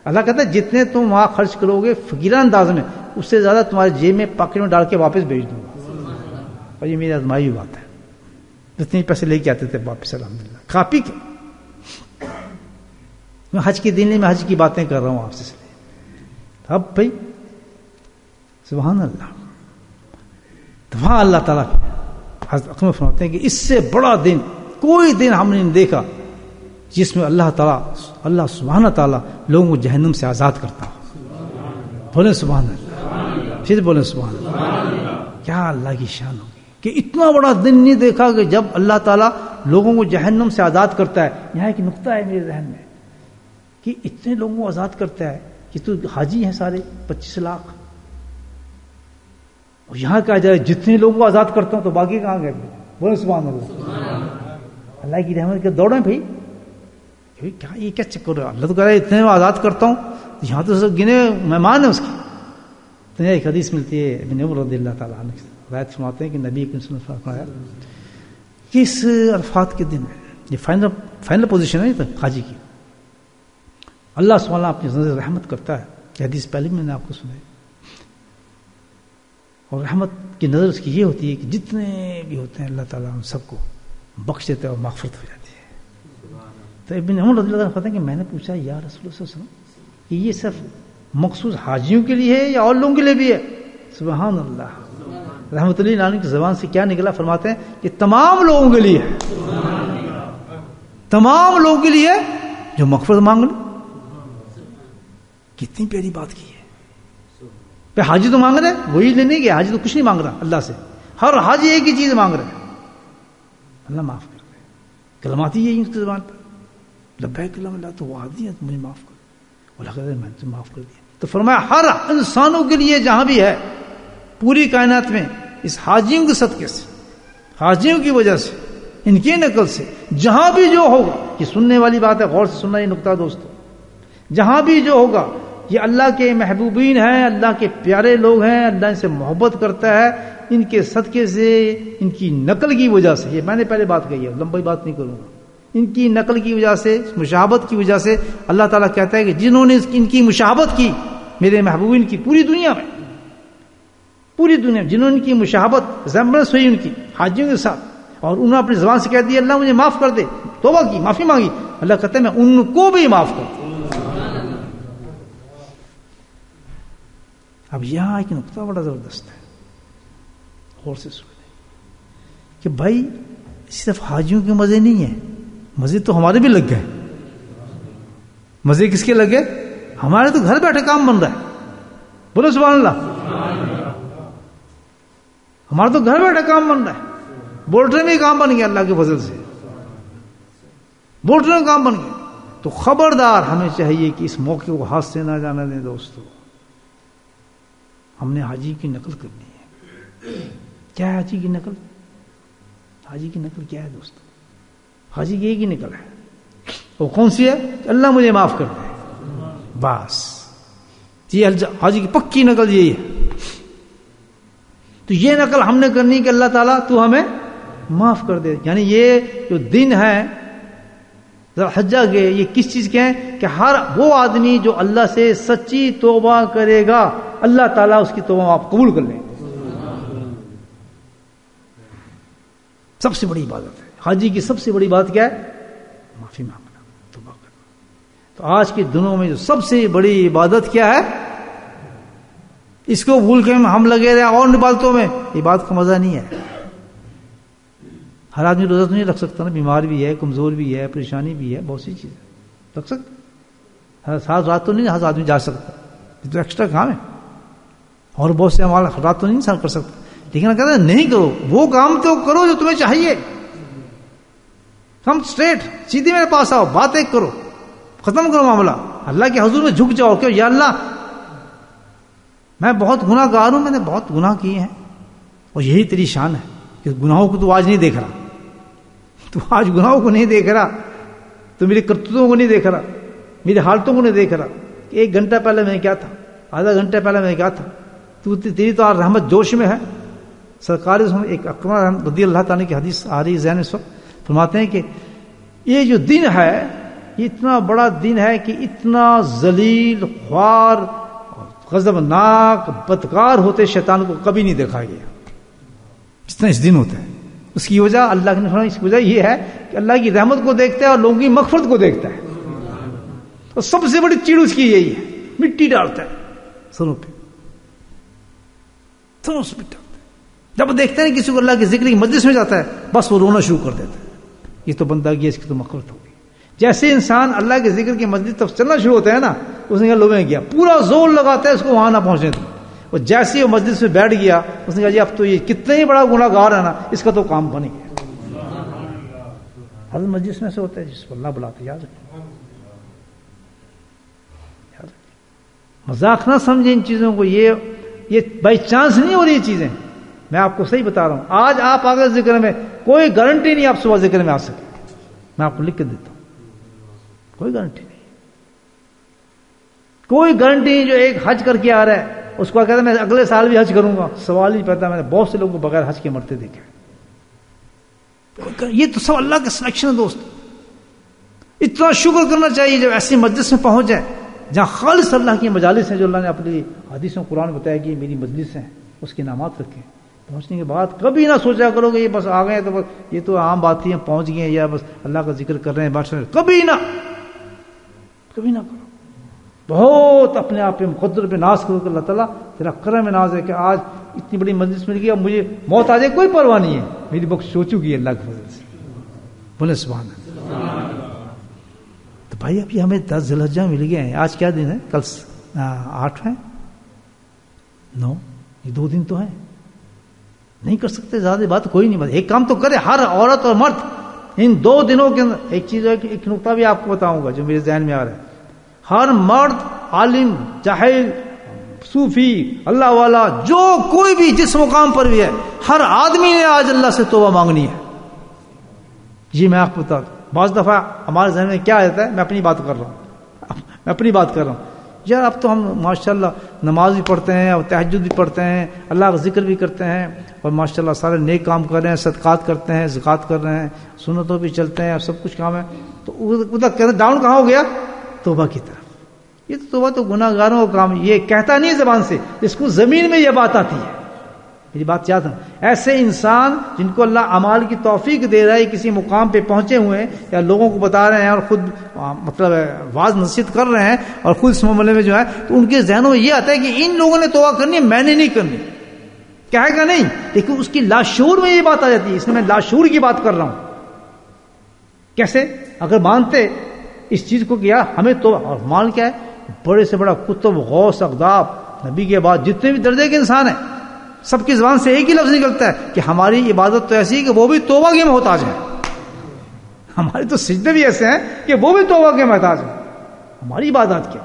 اللہ کہتا ہے، جتنے تم وہاں خرچ کرو گے فقیران انداز میں، اس سے زیادہ تمہارے جیب میں پاکٹ میں ڈال کے واپس بھیج دوں گا۔ اور یہ میری آزمائی بات ہے۔ جتنے پیسے لے کے آتے تھے واپس الحمد للہ کاپی کے۔ میں حج کے دن میں حج کی باتیں کر رہا ہوں آپ سے۔ اب بھائی، سبحان اللہ۔ تو وہاں اللہ تعالیٰ فرماتے ہیں کہ اس سے بڑا دن، کوئی دن ہم نے دیکھا جس میں اللہ تعالیٰ، اللہ سبحانہ تعالیٰ لوگوں کو جہنم سے آزاد کرتا ہو۔ بولے سبحان اللہ۔ پھر بولے سبحان اللہ۔ کیا اللہ کی شان ہوگی کہ اتنا بڑا دن نہیں دیکھا کہ جب اللہ تعالیٰ لوگوں کو جہنم سے آزاد کرتا ہے۔ یہاں ایک نقطہ ہے میرے ذہن میں کہ اتنے لوگوں کو آزاد کرتا ہے کہ تو حاجی ہیں سارے پچیس لاکھ۔ اور یہاں کہا جائے جتنے لوگوں کو آزاد کرتا ہوں تو باقی کہاں گئے؟ بولے سبحان اللہ۔ اللہ کی رحمت کے دوڑے بھائی۔ کیا یہ کیا چکر ہے؟ اللہ تو کہہ رہا ہے اتنے میں آزاد کرتا ہوں۔ یہاں تو سب گنے مہمان ہیں اس کی تو ایک حدیث ملتی ہے، ابن عمر رضی اللہ تعالیٰ عنہ روایت سناتے ہیں کہ نبی نے فرمایا کہ اس الفاظ کے دن یہ فائنل فائنل پوزیشن ہے حاجی کی۔ اللہ سبحانہ اپنی نظر رحمت کرتا ہے۔ یہ حدیث پہلے میں نے آپ کو سنائی۔ اور رحمت کی نظر اس کی یہ ہوتی ہے کہ جتنے بھی ہوتے ہیں اللہ تعالیٰ ان سب کو بخش دیتے اور مغفرت ہو جاتی ہے۔ تو ابن عمر رضی اللہ عنہ کہ میں نے پوچھا، یا رسول اللہ صلی اللہ علیہ وسلم، کہ یہ صرف مخصوص حاجیوں کے لیے ہے یا اور لوگوں کے لیے بھی ہے؟ سبحان اللہ۔ رحمت اللہ علیہ کی زبان سے کیا نکلا؟ فرماتے ہیں کہ تمام لوگوں کے لیے، تمام لوگوں کے لیے جو مغفرت مانگ لو کتنی پیاری بات کی ہے۔ حاجی تو مانگ رہے وہی لینے گیا حاجی تو کچھ نہیں مانگ رہا اللہ سے۔ ہر حاجی ایک ہی چیز مانگ رہے اللہ معاف کر رہے کلماتی ہے اس کی زبان پر۔ لبیک کلم اللہ تو وہ آدھی ہے مجھے معاف کر۔ اللہ کہتے میں نے معاف کر دیا۔ تو فرمایا، ہر انسانوں کے لیے جہاں بھی ہے پوری کائنات میں اس حاجیوں کے صدقے سے، حاجیوں کی وجہ سے، ان کی نقل سے، جہاں بھی جو ہوگا، یہ سننے والی بات ہے، غور سے سننا یہ نقطہ دوستو جہاں بھی جو ہوگا، یہ اللہ کے محبوبین ہیں، اللہ کے پیارے لوگ ہیں، اللہ ان سے محبت کرتا ہے، ان کے صدقے سے، ان کی نقل کی وجہ سے، یہ میں نے پہلے بات کہی ہے، لمبی بات نہیں کروں گا۔ ان کی نقل کی وجہ سے مشابت کی وجہ سے، اللہ تعالیٰ کہتا ہے کہ جنہوں نے ان کی مشابت کی، میرے محبوبین کی پوری دنیا میں پوری دنیا میں، جنہوں نے کی مشابت زمرس ہوئی ان کی، حاجیوں کے ساتھ۔ اور انہوں نے اپنی زبان سے کہہ دیا، اللہ مجھے معاف کر دے، توبہ کی، معافی مانگی۔ اللہ کہتے ہیں میں ان کو بھی معاف کر اب یہاں ایک نقطہ بڑا زبردست ہے۔ اور سے سن کہ بھائی، صرف حاجیوں کے مزے نہیں ہیں، مزے تو ہمارے بھی لگ گئے۔ مزے کس کے لگ گئے؟ ہمارے تو گھر بیٹھے کام بن رہا ہے۔ بولو سبحان اللہ۔ ہمارا تو گھر بیٹھے کام بن رہا ہے۔ بولٹر میں کام بن گیا اللہ کے فضل سے۔ بولٹر میں کام بن گیا۔ تو خبردار ہمیں چاہیے کہ اس موقع کو ہاتھ سے نہ جانا دیں دوستوں ہم نے حاجی کی نقل کرنی ہے۔ کیا ہے حاجی کی نقل؟ حاجی کی نقل کیا ہے دوست حاجی کی ایک ہی نقل ہے۔ وہ کون سی ہے؟ اللہ مجھے معاف کر دے۔ بس۔ یہ حاجی کی پکی نقل یہی ہے۔ تو یہ نقل ہم نے کرنی کہ اللہ تعالیٰ تو ہمیں معاف کر دے۔ یعنی یہ جو دن ہے حجہ کے یہ کس چیز کے ہیں؟ کہ ہر وہ آدمی جو اللہ سے سچی توبہ کرے گا، اللہ تعالیٰ اس کی توبہ آپ قبول کر لیں۔ سب سے بڑی عبادت ہے۔ حاجی کی سب سے بڑی بات کیا ہے؟ معافی مانگنا، توبہ کرنا۔ تو آج کے دنوں میں جو سب سے بڑی عبادت کیا ہے؟ اس کو بھول کے ہم لگے رہے اور عبادتوں میں۔ عبادت کا مزہ نہیں ہے۔ ہر آدمی روزہ تو نہیں رکھ سکتا نا، بیمار بھی ہے، کمزور بھی ہے، پریشانی بھی ہے، بہت سی چیزیں۔ رکھ سکتا۔ سات رات تو نہیں ہر آدمی جا سکتا۔ یہ تو ایکسٹرا کام ہے۔ اور بہت سے ہمارا رات تو نہیں انسان کر سکتا۔ لیکن کہتے ہیں نہیں کرو، وہ کام تو کرو جو تمہیں چاہیے۔ کم اسٹریٹ سیدھی میرے پاس آؤ بات ایک کرو۔ ختم کرو معاملہ۔ اللہ کے حضور میں جھک جاؤ کہ یا اللہ میں بہت گناہ گار ہوں، میں نے بہت گناہ کیے ہیں۔ اور یہی تیری شان ہے کہ گناہوں کو تو آج نہیں دیکھ رہا۔ تو آج گناہوں کو نہیں دیکھ رہا۔ تو میری کرتوتوں کو نہیں دیکھ رہا۔ میری حالتوں کو نہیں دیکھ رہا۔ ایک گھنٹہ پہلے میں کیا تھا؟ آدھا گھنٹہ پہلے میں کیا تھا؟ تو تیری تو آج رحمت جوش میں ہے۔ سرکاری ایک اکمر رضی اللہ تعالیٰ کی حدیث آ رہی ذہن اس وقت فرماتے ہیں کہ یہ جو دن ہے، یہ اتنا بڑا دن ہے کہ اتنا ذلیل، خوار غضبناک بدکار ہوتے شیطان کو کبھی نہیں دیکھا گیا۔ جتنا اس دن ہوتا ہے۔ اس کی وجہ اللہ نے اس کی وجہ یہ ہے کہ اللہ کی رحمت کو دیکھتا ہے اور لوگوں کی مغفرت کو دیکھتا ہے۔ اور سب سے بڑی چیڑ اس کی یہی ہے، مٹی ڈالتا ہے سنو پہ۔ سنو اس ڈالتا ہے۔ جب دیکھتے ہیں کسی کو اللہ کے ذکر کی مجلس میں جاتا ہے، بس وہ رونا شروع کر دیتا ہے۔ یہ تو بندہ گیا، اس کی تو مغفرت ہوگی۔ جیسے انسان اللہ کے ذکر کی مجلس تب چلنا شروع ہوتا ہے نا اس نے کہا لوگوں گیا پورا زور لگاتا ہے اس کو وہاں نہ پہنچنے دیں اور جیسے وہ مسجد میں بیٹھ گیا، اس نے کہا جی اب تو یہ کتنے ہی بڑا گناہ گار ہے نا، اس کا تو کام بنے گیا حضرت مسجد میں سے ہوتا ہے، جس کو اللہ بلاتے یاد رکھیں۔ مذاق نہ سمجھے ان چیزوں کو، یہ یہ بائی چانس نہیں ہو رہی چیزیں۔ میں آپ کو صحیح بتا رہا ہوں۔ آج آپ آگے ذکر میں، کوئی گارنٹی نہیں آپ صبح ذکر میں آ سکے۔ میں آپ کو لکھ کے دیتا ہوں۔ کوئی گارنٹی نہیں۔ کوئی گارنٹی نہیں جو ایک حج کر کے آ رہا ہے۔ اس کو کہتا ہے، میں اگلے سال بھی حج کروں گا۔ سوال ہی پیدا، میں نے بہت سے لوگوں کو بغیر حج کے مرتے دیکھے۔ یہ تو سب اللہ کا سلیکشن ہے دوست۔ اتنا شکر کرنا چاہیے جب ایسی مجلس میں پہنچ جائے، جہاں خالص اللہ کی مجالس ہیں جو اللہ نے اپنی حدیثوں قرآن بتایا کہ میری مجلس ہیں، اس کے نامات رکھے پہنچنے کے بعد کبھی نہ سوچا کرو گے یہ بس آ گئے تو بس یہ تو عام بات تھی پہنچ گئے یا بس اللہ کا ذکر کر رہے ہیں بادشاہ کبھی نہ۔ کبھی نہ کرو۔ بہت اپنے آپ پہ مقدر پہ ناز کرو کہ اللہ تعالیٰ تیرا کرم ناز ہے کہ آج اتنی بڑی مجلس مل گئی اب مجھے موت آ جائے، کوئی پرواہ نہیں ہے۔ میری بخش سوچوں گی اللہ کے فضل سے۔ بولے سبحان تو بھائی اب یہ ہمیں دس ذلحجہ مل گئے ہیں۔ آج کیا دن ہے؟ کل آٹھ ہے نو؟ یہ دو دن تو ہیں۔ نہیں کر سکتے، زیادہ بات کوئی نہیں بات۔ ایک کام تو کرے، ہر عورت اور مرد۔ ان دو دنوں کے اندر ایک چیز ایک نقطہ بھی آپ کو بتاؤں گا جو میرے ذہن میں آ رہا ہے۔ ہر مرد، عالم، جاہل، صوفی، اللہ والا، جو کوئی بھی جس مقام پر بھی ہے، ہر آدمی نے آج اللہ سے توبہ مانگنی ہے۔ جی میں آپ کو بتا دوں۔ بعض دفعہ ہمارے ذہن میں کیا رہتا ہے، میں اپنی بات کر رہا ہوں۔ میں اپنی بات کر رہا ہوں۔ یار، اب تو ہم ماشاء اللہ نماز بھی پڑھتے ہیں، اور تحجد بھی پڑھتے ہیں، اللہ کا ذکر بھی کرتے ہیں، اور ماشاء اللہ سارے نیک کام کر رہے ہیں، صدقات کرتے ہیں، زکوٰۃ کر رہے ہیں، سنتوں بھی چلتے ہیں اور سب کچھ کام ہے۔ تو ادھر ڈاؤن کہاں ہو گیا؟ توبہ کی طرف۔ یہ تو توبہ تو گناہ گاروں کا کام یہ کہتا نہیں زبان سے اس کو زمین میں یہ بات آتی ہے۔ میری بات یاد ہے۔ ایسے انسان جن کو اللہ امال کی توفیق دے رہا ہے کسی مقام پہ پہنچے ہوئے ہیں یا لوگوں کو بتا رہے ہیں اور خود مطلب واز نصیحت کر رہے ہیں اور خود اس معاملے میں جو ہے، تو ان کے ذہنوں میں یہ آتا ہے کہ ان لوگوں نے توبہ کرنی ہے، میں نے نہیں کرنی۔ کہے گا نہیں؟ لیکن اس کی لاشور میں یہ بات آ جاتی ہے۔ اس میں میں لاشور کی بات کر رہا ہوں۔ کیسے؟ اگر مانتے اس چیز کو کیا؟ ہمیں تو اور مان کیا ہے؟ بڑے سے بڑا کتب، غوث، اقداب، نبی کے بعد جتنے بھی درجے کے انسان ہیں، سب کی زبان سے ایک ہی لفظ نکلتا ہے کہ ہماری عبادت تو ایسی ہے کہ وہ بھی توبہ کے محتاج ہیں۔ ہماری تو سجدے بھی ایسے ہیں کہ وہ بھی توبہ کے محتاج ہیں۔ ہماری عبادت کیا؟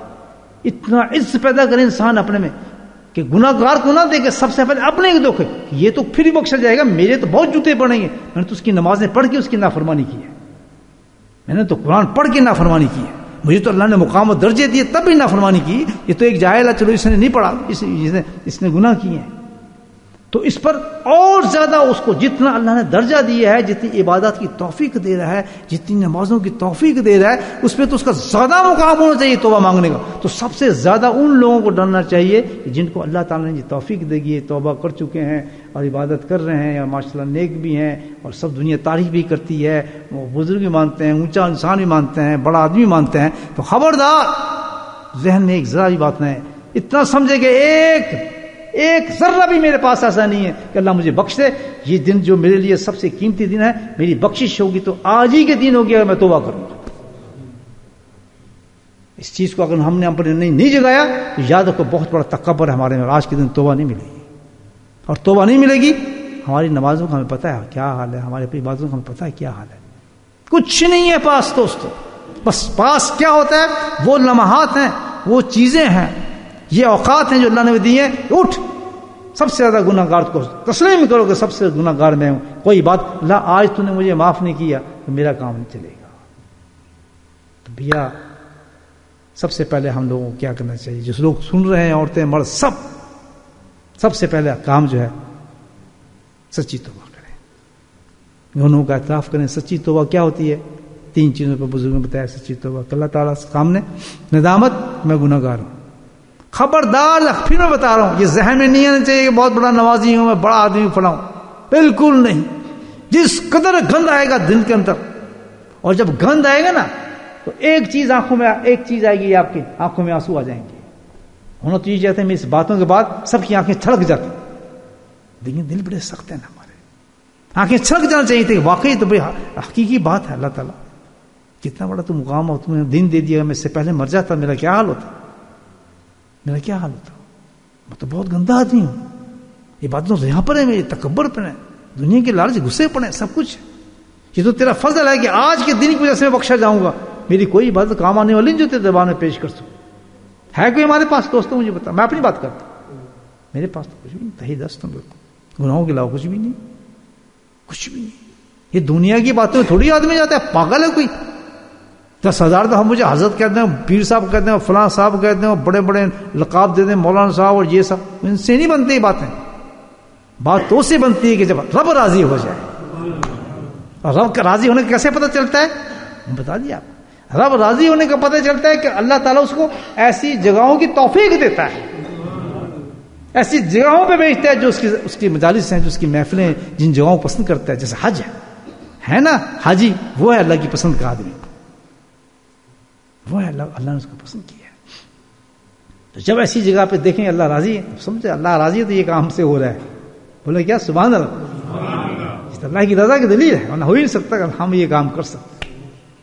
اتنا عز پیدا کرے انسان اپنے میں کہ گناہ گار کو نہ دیکھے، سب سے پہلے اپنے دکھے۔ یہ تو پھر ہی بخشا جائے گا، میرے تو بہت جوتے پڑیں گے میں نے تو اس کی نمازیں پڑھ کے اس کی نافرمانی کی ہے۔ میں نے تو قرآن پڑھ کے نافرمانی کی ہے۔ مجھے تو اللہ نے مقام و درجے دیے، تب بھی نافرمانی کی۔ یہ تو ایک جائے چلو اس نے نہیں پڑھا، اس نے گناہ کیے ہیں۔ تو اس پر اور زیادہ اس کو جتنا اللہ نے درجہ دیا ہے، جتنی عبادت کی توفیق دے رہا ہے، جتنی نمازوں کی توفیق دے رہا ہے، اس پہ تو اس کا زیادہ مقام ہونا چاہیے توبہ مانگنے کا۔ تو سب سے زیادہ ان لوگوں کو ڈرنا چاہیے جن کو اللہ تعالیٰ نے توفیق دے گی توبہ کر چکے ہیں۔ اور عبادت کر رہے ہیں اور ماشاء اللہ نیک بھی ہیں اور سب دنیا تعریف بھی کرتی ہے وہ بزرگ بھی مانتے ہیں اونچا انسان بھی مانتے ہیں بڑا آدمی مانتے ہیں تو خبردار! ذہن میں ایک ذرا بھی بات نہیں اتنا سمجھے کہ ایک ایک ذرہ بھی میرے پاس ایسا نہیں ہے کہ اللہ مجھے بخش دے۔ یہ دن جو میرے لیے سب سے قیمتی دن ہے میری بخشش ہوگی تو آج ہی کے دن ہوگی اگر میں توبہ کروں۔ گا اس چیز کو اگر ہم نے اپنے نہیں, نہیں جگایا تو یاد رکھو بہت بڑا تکبر ہے ہمارے میں آج کے دن توبہ نہیں ملے گی۔ اور توبہ نہیں ملے گی؟ ہماری نمازوں کا ہمیں پتا ہے، کیا حال ہے؟ ہمارے اپنی باتوں کا ہمیں پتا ہے، کیا حال ہے؟ کچھ نہیں ہے پاس دوستو۔ بس پاس کیا ہوتا ہے؟ وہ لمحات ہیں، وہ چیزیں ہیں۔ یہ اوقات ہیں جو اللہ نے دیے اٹھ۔ سب سے زیادہ گناہ گار کو تسلیم کرو کہ سب سے گناہ گار میں ہوں۔ کوئی بات اللہ آج تو نے مجھے معاف نہیں کیا، تو میرا کام نہیں چلے گا۔ تو بھیا، سب سے پہلے ہم لوگوں کو کیا کرنا چاہیے؟ جس لوگ سن رہے ہیں، عورتیں، مرد، سب سب سے پہلے کام جو ہے، سچی توبہ کریں۔ دونوں کا اعتراف کریں، سچی توبہ کیا ہوتی ہے؟ تین چیزوں پہ بزرگ نے بتایا، سچی توبہ۔ اللہ تعالیٰ سامنے ندامت، میں گناہ گار ہوں۔ خبردار پھر میں بتا رہا ہوں، یہ ذہن میں نہیں آنا چاہیے کہ بہت بڑا نوازی ہوں، میں بڑا آدمی پڑھاؤں بالکل نہیں۔ جس قدر گند آئے گا دل کے اندر، اور جب گند آئے گا نا، تو ایک چیز آنکھوں میں، ایک چیز آئے گی آپ کی، آنکھوں میں آنسو آ جائیں گے۔ ہونا تو یہ چاہتے ہیں اس باتوں کے بعد سب کی آنکھیں چھڑک جاتی۔ لیکن دل بڑے سخت ہیں نا ہمارے۔ آنکھیں چھڑک جانا چاہیے تھے، واقعی تو بھائی حقیقی بات ہے، اللہ تعالیٰ۔ کتنا بڑا تو مقام ہو تم نے دن دے دیا، میں اس سے پہلے مر جاتا، میرا کیا حال ہوتا؟ میرا کیا حال ہوتا؟ میں تو بہت گندا آدمی ہوں۔ یہ باتوں تو یہاں پر ہے میری تکبر پر ہے۔ دنیا کے لالچ، غصے پڑے سب کچھ یہ تو تیرا فضل ہے کہ آج کے دن کی وجہ سے میں بخشا جاؤں گا۔ میری کوئی بات کام آنے والی نہیں جو تیرے زبان میں پیش کر سکوں۔ ہے کوئی ہمارے پاس دوستوں مجھے بتا میں اپنی بات کرتا ہوں۔ میرے پاس تو کچھ بھی نہیں تہی دست گناہوں کے علاوہ کچھ بھی نہیں۔ کچھ بھی نہیں۔ یہ دنیا کی باتوں میں تھوڑی آدمی جاتا ہے پاگل ہے کوئی۔ دس ہزار تو ہم مجھے حضرت کہتے ہیں، پیر صاحب کہتے ہیں، فلاں صاحب کہتے ہیں، بڑے بڑے لقاب دیتے ہیں مولانا صاحب اور یہ سب۔ ان سے نہیں بنتی باتیں۔ بات تو سے بنتی ہے کہ جب رب راضی ہو جائے۔ اور رب کا راضی ہونے کا کیسے پتہ چلتا ہے؟ بتا دیا آپ رب راضی ہونے کا پتہ چلتا ہے کہ اللہ تعالیٰ اس کو ایسی جگہوں کی توفیق دیتا ہے۔ ایسی جگہوں پہ بھیجتا ہے جو اس کی اس کی مجالس ہیں جو اس کی محفلیں جن جگہوں کو پسند کرتا ہے۔ جیسے حج ہے۔ ہے نا؟ حاجی وہ ہے اللہ کی پسند کا آدمی۔ وہ ہے اللہ اللہ نے اس کو پسند کیا ہے۔ تو جب ایسی جگہ پہ دیکھیں اللہ راضی ہے سمجھے اللہ راضی ہے تو یہ کام سے ہو رہا ہے۔ بولے کیا؟ سبحان اللہ۔ اللہ۔ کی رضا کی دلیل ہے۔ ہو ہی نہیں سکتا کہ ہم یہ کام کر سکتے۔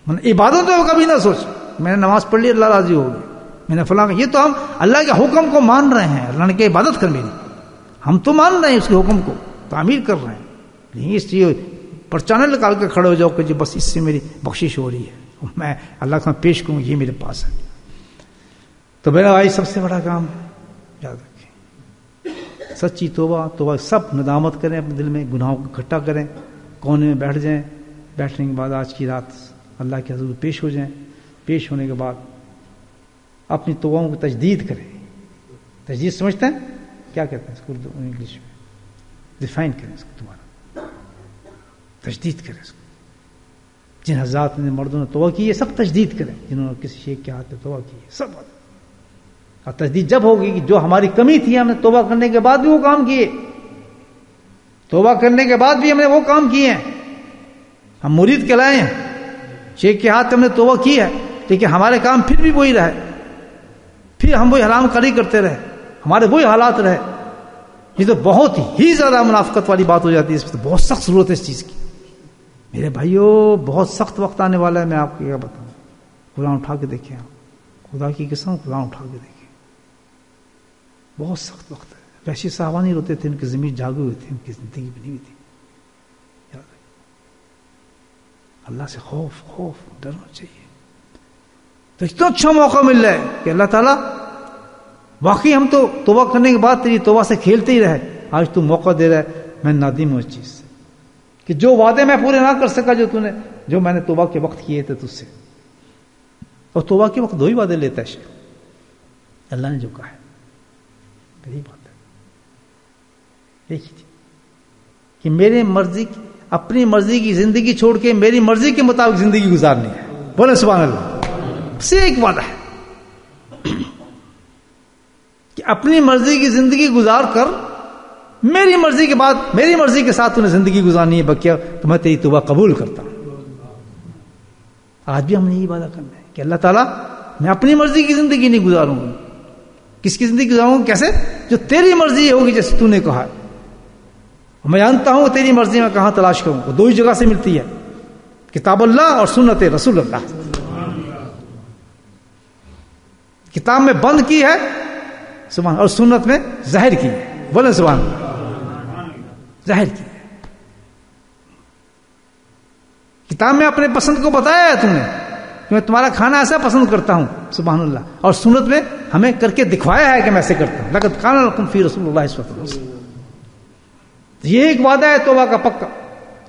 مطلب عبادت تو کبھی نہ سوچ۔ میں نے نماز پڑھ لی، اللہ راضی ہو گئی میں نے فلاں یہ تو ہم اللہ کے حکم کو مان رہے ہیں، اللہ نے کیا عبادت کر میری۔ ہم تو مان رہے ہیں اس کے حکم کو، تعمیر کر رہے ہیں۔ لیکن اس چیز پرچانے نکال کے کھڑے ہو جاؤ کہ جی بس اس سے میری بخشش ہو رہی ہے۔ میں اللہ کا پیش کروں، یہ میرے پاس ہے۔ تو میرا بھائی سب سے بڑا کام، یاد رکھیں۔ سچی توبہ توبہ سب ندامت کریں اپنے دل میں، گناہوں کو اکٹھا کریں، کونے میں بیٹھ جائیں۔ بیٹھنے کے بعد آج کی رات اللہ کے حضور پیش ہو جائیں، پیش ہونے کے بعد اپنی توباؤں کو تجدید کریں۔ تجدید سمجھتے ہیں؟ کیا کہتے ہیں اس کو اردو، انگلش میں؟ ڈیفائن کریں اس کو دوبارہ۔ تجدید کریں اس کو۔ جن حضرات نے مردوں نے توبہ کی ہے سب تجدید کریں۔ جنہوں نے کسی شیخ کے ہاتھ میں توبہ کی ہے سب۔ اور تجدید جب ہوگی کہ جو ہماری کمی تھی، ہم نے توبہ کرنے کے بعد بھی وہ کام کیے۔ توبہ کرنے کے بعد بھی ہم نے وہ کام کیے ہیں۔ ہم مرید کے لائے ہیں۔ شیخ کے ہاتھ ہم نے توبہ کی ہے، لیکن ہمارے کام پھر بھی وہی رہے۔ پھر ہم وہی حرام کری کرتے رہے۔ ہمارے وہی حالات رہے۔ یہ تو بہت ہی زیادہ منافقت والی بات ہو جاتی ہے۔ اس میں تو بہت سخت ضرورت ہے اس چیز کی۔ میرے بھائیوں بہت سخت وقت آنے والا ہے۔ میں آپ کو کیا بتاؤں۔ قرآن اٹھا کے دیکھیں آپ۔ خدا کی قسم، قرآن اٹھا کے دیکھیں۔ بہت سخت وقت ہے۔ ویسے صحابہ روتے تھے، ان کی زمین جاگے ہوئے تھے، ان کی زندگی بنی ہوئی تھی۔ اللہ سے خوف خوف، ڈرنا چاہیے۔ تو اتنا اچھا موقع مل رہا ہے کہ اللہ تعالیٰ، واقعی ہم تو توبہ کرنے کے بعد تیری توبہ سے کھیلتے ہی رہے۔ آج تو موقع دے رہا ہے، میں نادم ہوں اس چیز سے۔ کہ جو وعدے میں پورے نہ کر سکا جو تو نے، جو میں نے توبہ کے وقت کیے تھے تجھ سے۔ اور توبہ کے وقت دو ہی وعدے لیتا ہے شیخ۔ اللہ نے جو کہا ہے۔ میری بات ہے۔ دیکھیے کہ میرے مرضی کی اپنی مرضی کی زندگی چھوڑ کے میری مرضی کے مطابق زندگی گزارنی ہے۔ بولے سبحان اللہ۔ سے ایک وعدہ ہے کہ اپنی مرضی کی زندگی گزار کر، میری مرضی کے بعد میری مرضی کے ساتھ انہیں زندگی گزارنی ہے بکیا تو میں تیری توبہ قبول کرتا ہوں۔ آج بھی ہم نے یہی وعدہ کرنا ہے کہ اللہ تعالیٰ، میں اپنی مرضی کی زندگی نہیں گزاروں گا۔ کس کی زندگی گزاروں گا؟ کیسے؟ جو تیری مرضی ہوگی جیسے تو نے کہا میں جانتا ہوں تیری مرضی میں کہاں تلاش کروں وہ دو ہی جگہ سے ملتی ہے۔ کتاب اللہ اور سنت رسول اللہ۔ کتاب میں بند کی ہے، سبحان، اور سنت میں زہر کی ہے۔ بولے سبحان۔ زہر کی۔ ہے کتاب میں اپنے پسند کو بتایا ہے تم نے، کہ میں تمہارا کھانا ایسا پسند کرتا ہوں، سبحان اللہ۔ اور سنت میں ہمیں کر کے دکھوایا ہے کہ میں ایسے کرتا ہوں۔ لگت کھانا رقم فی رسول اللہ یہ ایک وعدہ ہے، توبہ کا پکا۔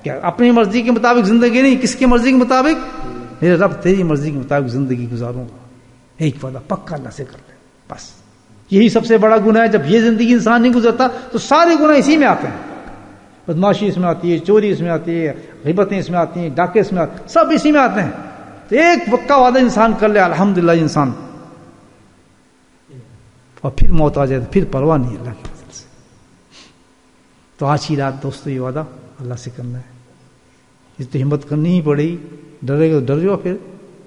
کیا اپنی مرضی کے مطابق زندگی نہیں، کس کی مرضی کے مطابق؟ میرے رب، تیری مرضی کے مطابق زندگی گزاروں گا۔ ایک وعدہ پکا اللہ سے کر لے بس۔ یہی سب سے بڑا گناہ ہے، جب یہ زندگی انسان نہیں گزرتا، تو سارے گناہ اسی میں آتے ہیں۔ بدماشی اس میں آتی ہے، چوری اس میں آتی ہے، غیبتیں اس میں آتی ہیں، ڈاکے اس میں آتے ہیں، سب اسی میں آتے ہیں۔ تو ایک پکا وعدہ انسان کر لے الحمد انسان۔ اور پھر موت آ جائے تو پھر پرواہ نہیں اللہ کی۔ تو آج کی رات دوستو یہ وعدہ اللہ سے کرنا ہے۔ اس تو ہمت کرنی ہی پڑے گی۔ ڈرے گا تو ڈر جاؤ پھر۔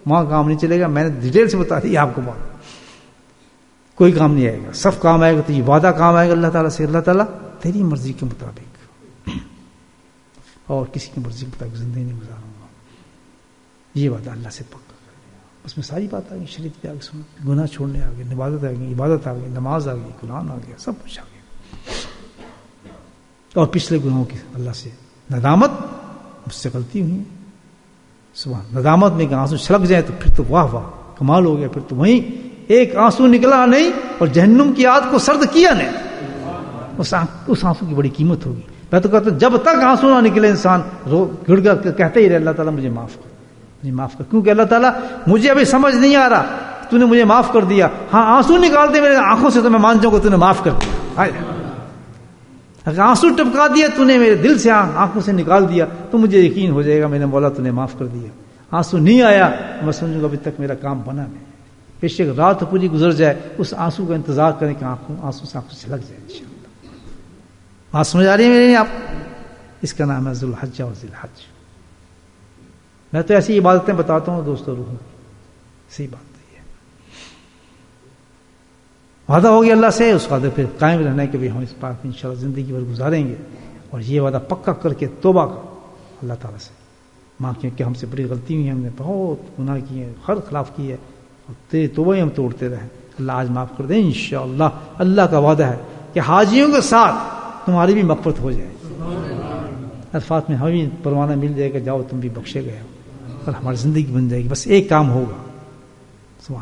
وہاں کام نہیں چلے گا۔ میں نے ڈیٹیل سے بتا دی آپ کو بات۔ کوئی کام نہیں آئے گا۔ سب کام آئے گا۔ تو یہ وعدہ کام آئے گا اللہ تعالیٰ سے۔ اللہ تعالیٰ تیری مرضی کے مطابق۔ اور کسی کی مرضی کے مطابق زندگی نہیں گزاروں گا۔ یہ وعدہ اللہ سے پکا۔ اس میں ساری بات آ گئی شریف پہ آگے سن گناہ چھوڑنے آ گئے عبادت آ گئی عبادت آ گئی نماز آ گئی قرآن آ گیا سب کچھ آ گیا اور پچھلے گناہوں کی اللہ سے ندامت مجھ سے غلطی ہوئی ہے۔ صبح ندامت میں کہ آنسو چھلک جائے تو پھر تو واہ واہ، کمال ہو گیا، پھر تو وہیں ایک آنسو نکلا نہیں اور جہنم کی آد کو سرد کیا نہیں اس آنسو کی بڑی قیمت ہوگی۔ میں تو کہتا ہوں، جب تک آنسو نہ نکلے انسان، رو، گڑ گڑ کہتے ہی رہے، اللہ تعالیٰ مجھے معاف کر۔ مجھے معاف کر۔ کیونکہ اللہ تعالیٰ مجھے ابھی سمجھ نہیں آ رہا۔ تو نے مجھے معاف کر دیا۔ ہاں آنسو نکالتے میرے آنکھوں سے تو میں مان جاؤں گا، تو نے معاف کر دیا۔ آنسو ٹپکا دیا، تو نے میرے دل سے آنکھوں سے نکال دیا، تو مجھے یقین ہو جائے گا میں نے بولا تو نے معاف کر دیا۔ آنسو نہیں آیا، میں سمجھوں گا ابھی تک میرا کام بنا نہیں۔ بے شک رات پوری جی گزر جائے، اس آنسو کا انتظار کریں کہ آنکھوں آنسو سے آنکھوں سے لگ جائے ان شاء اللہ۔ بات سمجھ آ رہی ہے میرے آپ؟ اس کا نام ہے ذوالحج اور ذیلحج۔ میں تو ایسی عبادتیں بتاتا ہوں دوستوں روحوں صحیح بات۔ وعدہ ہو گیا اللہ سے، اس وعدے پھر قائم رہنا ہے کہ ہم اس پاک ان شاء اللہ زندگی بھر گزاریں گے۔ اور یہ وعدہ پکا کر کے توبہ کا اللہ تعالیٰ سے۔ ماں کیونکہ ہم سے بڑی غلطی ہوئی، ہم نے بہت گناہ کیے ہر خلاف کی ہے اور تیرے توبہ ہم توڑتے رہے اللہ آج معاف کر دیں ان شاء اللہ اللہ کا وعدہ ہے کہ حاجیوں کے ساتھ تمہاری بھی مغفرت ہو جائے۔ الفاظ میں ہمیں پروانہ مل جائے گا، جاؤ تم بھی بخشے گئے ہو۔ اور ہماری زندگی بن جائے گی۔ بس ایک کام ہوگا۔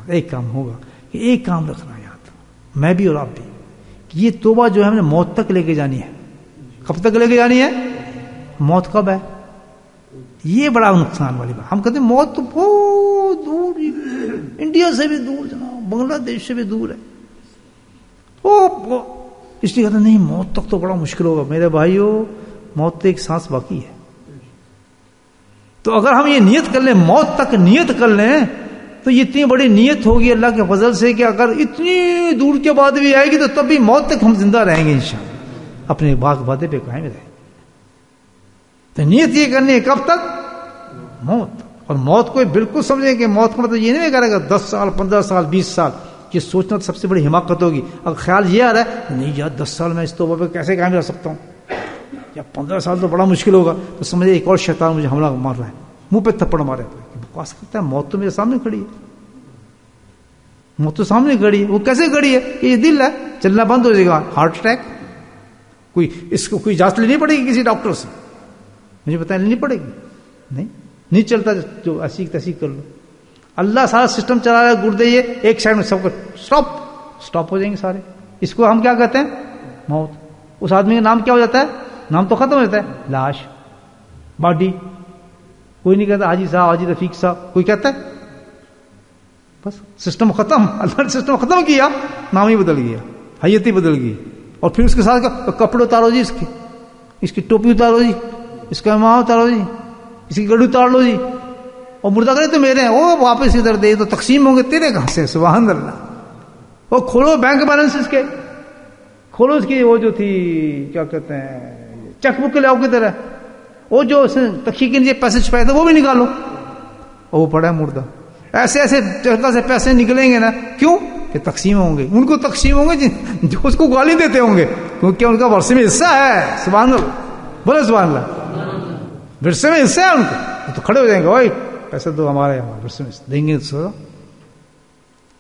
ایک کام ہوگا کہ ایک کام رکھنا یاد میں بھی اور آپ بھی یہ توبہ جو ہے ہم نے موت تک لے کے جانی ہے۔ کب تک لے کے جانی ہے؟ موت کب ہے؟ یہ بڑا نقصان والی بات۔ ہم کہتے ہیں موت تو بہت دور انڈیا سے بھی دور، جناب، بنگلہ دیش سے بھی دور ہے۔ اس لیے کہتے نہیں، موت تک تو بڑا مشکل ہوگا۔ میرے بھائیو، موت تو ایک سانس باقی ہے۔ تو اگر ہم یہ نیت کر لیں، موت تک نیت کر لیں تو یہ اتنی بڑی نیت ہوگی اللہ کے فضل سے کہ اگر اتنی دور کے بعد بھی آئے گی تو تب بھی موت تک ہم زندہ رہیں گے انشاءاللہ۔ اپنے باغ وعدے پہ قائم رہیں۔ تو نیت یہ کرنی ہے کب تک؟ موت۔ اور موت کو بالکل سمجھیں کہ موت کا مطلب یہ نہیں کرے گا دس سال، پندرہ سال، بیس سال۔ یہ سوچنا تو سب سے بڑی حماقت ہوگی۔ اگر خیال یہ آ رہا ہے نہیں یار، دس سال میں اس توبہ پہ کیسے قائم رہ سکتا ہوں؟ یا پندرہ سال تو بڑا مشکل ہوگا۔ تو سمجھے ایک اور شیطان مجھے حملہ مار رہا ہے۔ منہ پہ تھپڑ مارے بکواس کرتا ہے موت تو میرے سامنے کھڑی ہے۔ موت تو سامنے کھڑی ہے۔ وہ کیسے کھڑی ہے؟ یہ دل ہے، چلنا بند ہو جائے گا۔ Heart attack? کوئی اس کو کوئی جانچ لینی پڑے گی کسی ڈاکٹر سے؟ مجھے بتایا لینی پڑے گی۔ نہیں نہیں چلتا جو ایسی تیسی کر لو۔ اللہ سارا سسٹم چلا رہا ہے گردے یہ ایک سائڈ میں سب کو اسٹاپ اسٹاپ ہو جائیں گے سارے۔ اس کو ہم کیا کہتے ہیں؟ موت۔ اس آدمی کا نام کیا ہو جاتا ہے؟ نام تو ختم ہو جاتا ہے۔ لاش۔ باڈی۔ کوئی نہیں کہتا حاجی صاحب، حاجی رفیق صاحب، کوئی کہتا ہے؟ بس سسٹم ختم، اللہ نے سسٹم ختم کیا، نام ہی بدل گیا، حیت ہی بدل گئی۔ اور پھر اس کے ساتھ کپڑے اتارو جی اس کے، اس کی ٹوپی اتارو جی اس کا ماں اتارو جی اس کی گڑی اتار لو جی۔ اور مردہ کرے تو میرے ہیں، وہ واپس ادھر دے تو تقسیم ہوں گے، تیرے کہاں سے؟ سبحان اللہ۔ وہ کھولو بینک بیلنس اس کے۔ کھولو اس کی وہ جو تھی، کیا کہتے ہیں چیک بک کے لاؤ کی طرح وہ جو تقی کے نیچے پیسے چھپائے تھے وہ بھی نکالو۔ اور وہ پڑا ہے مردہ۔ ایسے ایسے جگہ سے پیسے نکلیں گے نا۔ کیوں؟ کہ تقسیم ہوں گے۔ ان کو تقسیم ہوں گے جو اس کو گالی دیتے ہوں گے۔ کیونکہ ان کا ورثے میں حصہ ہے۔ سبحان اللہ۔ بولے سبحان اللہ۔ ورثے میں حصہ ہے ان کو تو کھڑے ہو جائیں گے۔ بھائی، پیسے تو ہمارے ورثے میں دیں گے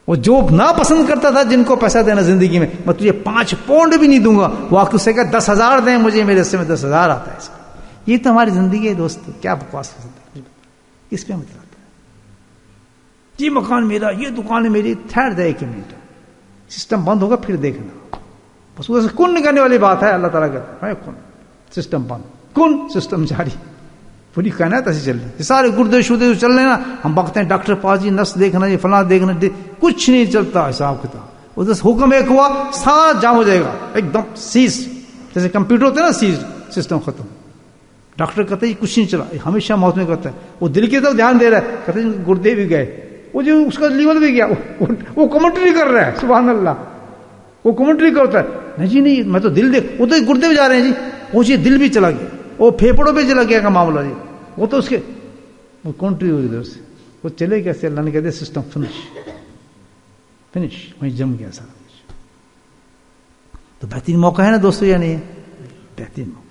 وہ جو نہ پسند کرتا تھا جن کو پیسہ دینا زندگی میں میں تجھے پانچ پونڈ بھی نہیں دوں گا۔ وہ آ سے کہ دس ہزار دیں مجھے، میرے حصے میں دس ہزار آتا ہے اس کا۔ یہ تو ہماری زندگی ہے دوست، کیا بکواس اس پہ مطلب یہ مکان میرا، یہ دکان میری، ٹھہر جائے کہ منٹ۔ سسٹم بند ہوگا، پھر دیکھنا۔ بس وہ کن کرنے والی بات ہے، اللہ تعالیٰ کہتا ہے کن؟ سسٹم بند۔ کن؟ سسٹم جاری۔ پوری کہنا ایسی چل رہی سارے گردے شدے چل رہے نا، ہم بکتے ہیں، ڈاکٹر پاس جی نس دیکھنا جی فلاں دیکھنا جی، کچھ نہیں چلتا حساب کتاب۔ وہ حکم ایک ہوا، سارا جام ہو جائے گا۔ ایک دم سیز۔ جیسے کمپیوٹر ہوتے ہیں نا، سیز، سسٹم ختم۔ ڈاکٹر کہتے ہیں کچھ نہیں چلا ہمیشہ موت میں کرتا ہے۔ وہ دل کی طرف دھیان دے رہا ہے، کہتے ہیں گردے بھی گئے۔ وہ جو اس کا لیول بھی گیا، وہ کمنٹری کر رہا ہے سبحان اللہ وہ کمنٹری کرتا ہے۔ نہیں جی نہیں، میں تو دل دیکھ، وہ تو گردے بھی جا رہے ہیں جی۔ وہ جی دل بھی چلا گیا۔ وہ پھیپڑوں پہ چلا گیا کا معاملہ جی۔ وہ تو اس کے وہ کونٹری ہوئی ادھر سے۔ وہ چلے کیسے اللہ نے کہتے سسٹم فنش فنش وہیں جم گیا سارا۔ تو بہترین موقع ہے نا دوستو یا نہیں؟ بہترین موقع۔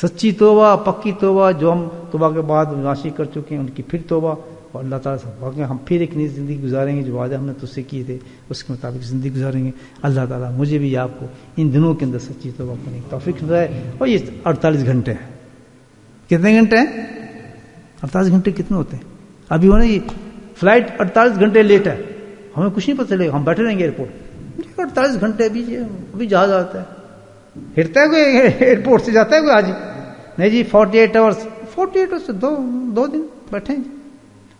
سچی توبہ، پکی توبہ، جو ہم توبہ کے بعد ناشی کر چکے ہیں، ان کی پھر توبہ۔ اور اللہ تعالیٰ سے واقعی ہم پھر ایک نئی زندگی گزاریں گے، جو وعدہ ہم نے تو سے کیے تھے، اس کے مطابق زندگی گزاریں گے۔ اللہ تعالیٰ مجھے بھی آپ کو ان دنوں کے اندر سچی توبہ کرنے کی توفیق ہے اور یہ اڑتالیس گھنٹے ہیں۔ کتنے گھنٹے ہیں؟ اڑتالیس گھنٹے کتنے ہوتے ہیں؟ ابھی ہونا یہ فلائٹ اڑتالیس گھنٹے لیٹ ہے۔ ہمیں کچھ نہیں پتہ چلے گا، ہم بیٹھے رہیں گے ایئرپورٹ۔ اڑتالیس گھنٹے ابھی ابھی جہاز آتا ہے۔ ہرتا ہے کوئی ایئرپورٹ سے جاتا ہے کوئی آج؟ نہیں جی forty eight hours forty eight hours دو دو دن بیٹھے ہیں۔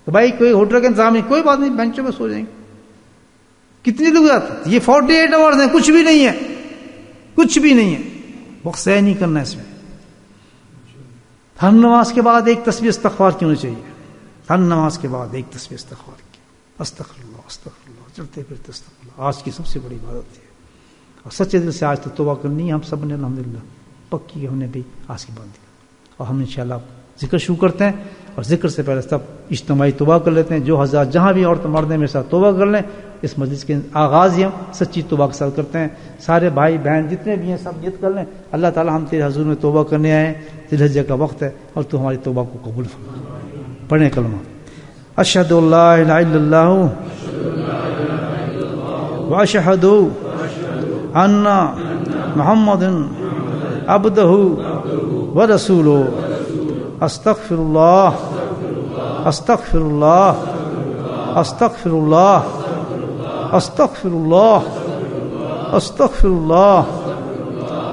تو بھائی کوئی ہوٹل کا انتظام نہیں، کوئی بات نہیں، بینچوں میں سو جائیں۔ گے کتنی لوگ آتے یہ فورٹی ایٹ آورس ہیں، کچھ بھی نہیں ہے۔ کچھ بھی نہیں ہے۔ وقت سہ نہیں کرنا اس میں۔ ہر نماز کے بعد ایک تصویر استغفار کی ہونی چاہیے؟ ہر نماز کے بعد ایک تصویر استغفار کی استغفر اللہ استغفر اللہ، چلتے پھرتے استغفر اللہ۔ آج کی سب سے بڑی عبادت ہے۔ اور سچے دل سے آج تو توبہ کرنی ہے، ہم سب نے الحمد للہ پکی ہم نے بھی آج کی بات اور ہم ان شاء اللہ ذکر شروع کرتے ہیں اور ذکر سے پہلے سب اجتماعی توبہ کر لیتے ہیں۔ جو ہزار جہاں بھی عورت مردیں میرے ساتھ توبہ کر لیں۔ اس مجلس کے آغاز ہی ہم سچی توبہ کے ساتھ کرتے ہیں۔ سارے بھائی بہن جتنے بھی ہیں، سب نیت کر لیں۔ اللہ تعالیٰ ہم تیرے حضور میں توبہ کرنے آئے ہیں۔ دل کا وقت ہے اور تو ہماری توبہ کو قبول فرما۔ پڑھیں کلمہ۔ اشہد اللہ الہ الا اللہ واشہد أن محمد عبده ورسوله. أستغفر الله أستغفر الله أستغفر الله أستغفر الله أستغفر الله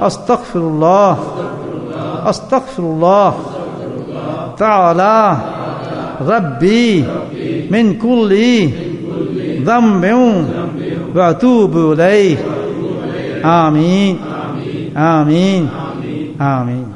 أستغفر الله أستغفر الله تعالى. ربي. من كل ذنب. وأتوب إليه. 아멘. 아멘. 아멘. 아멘.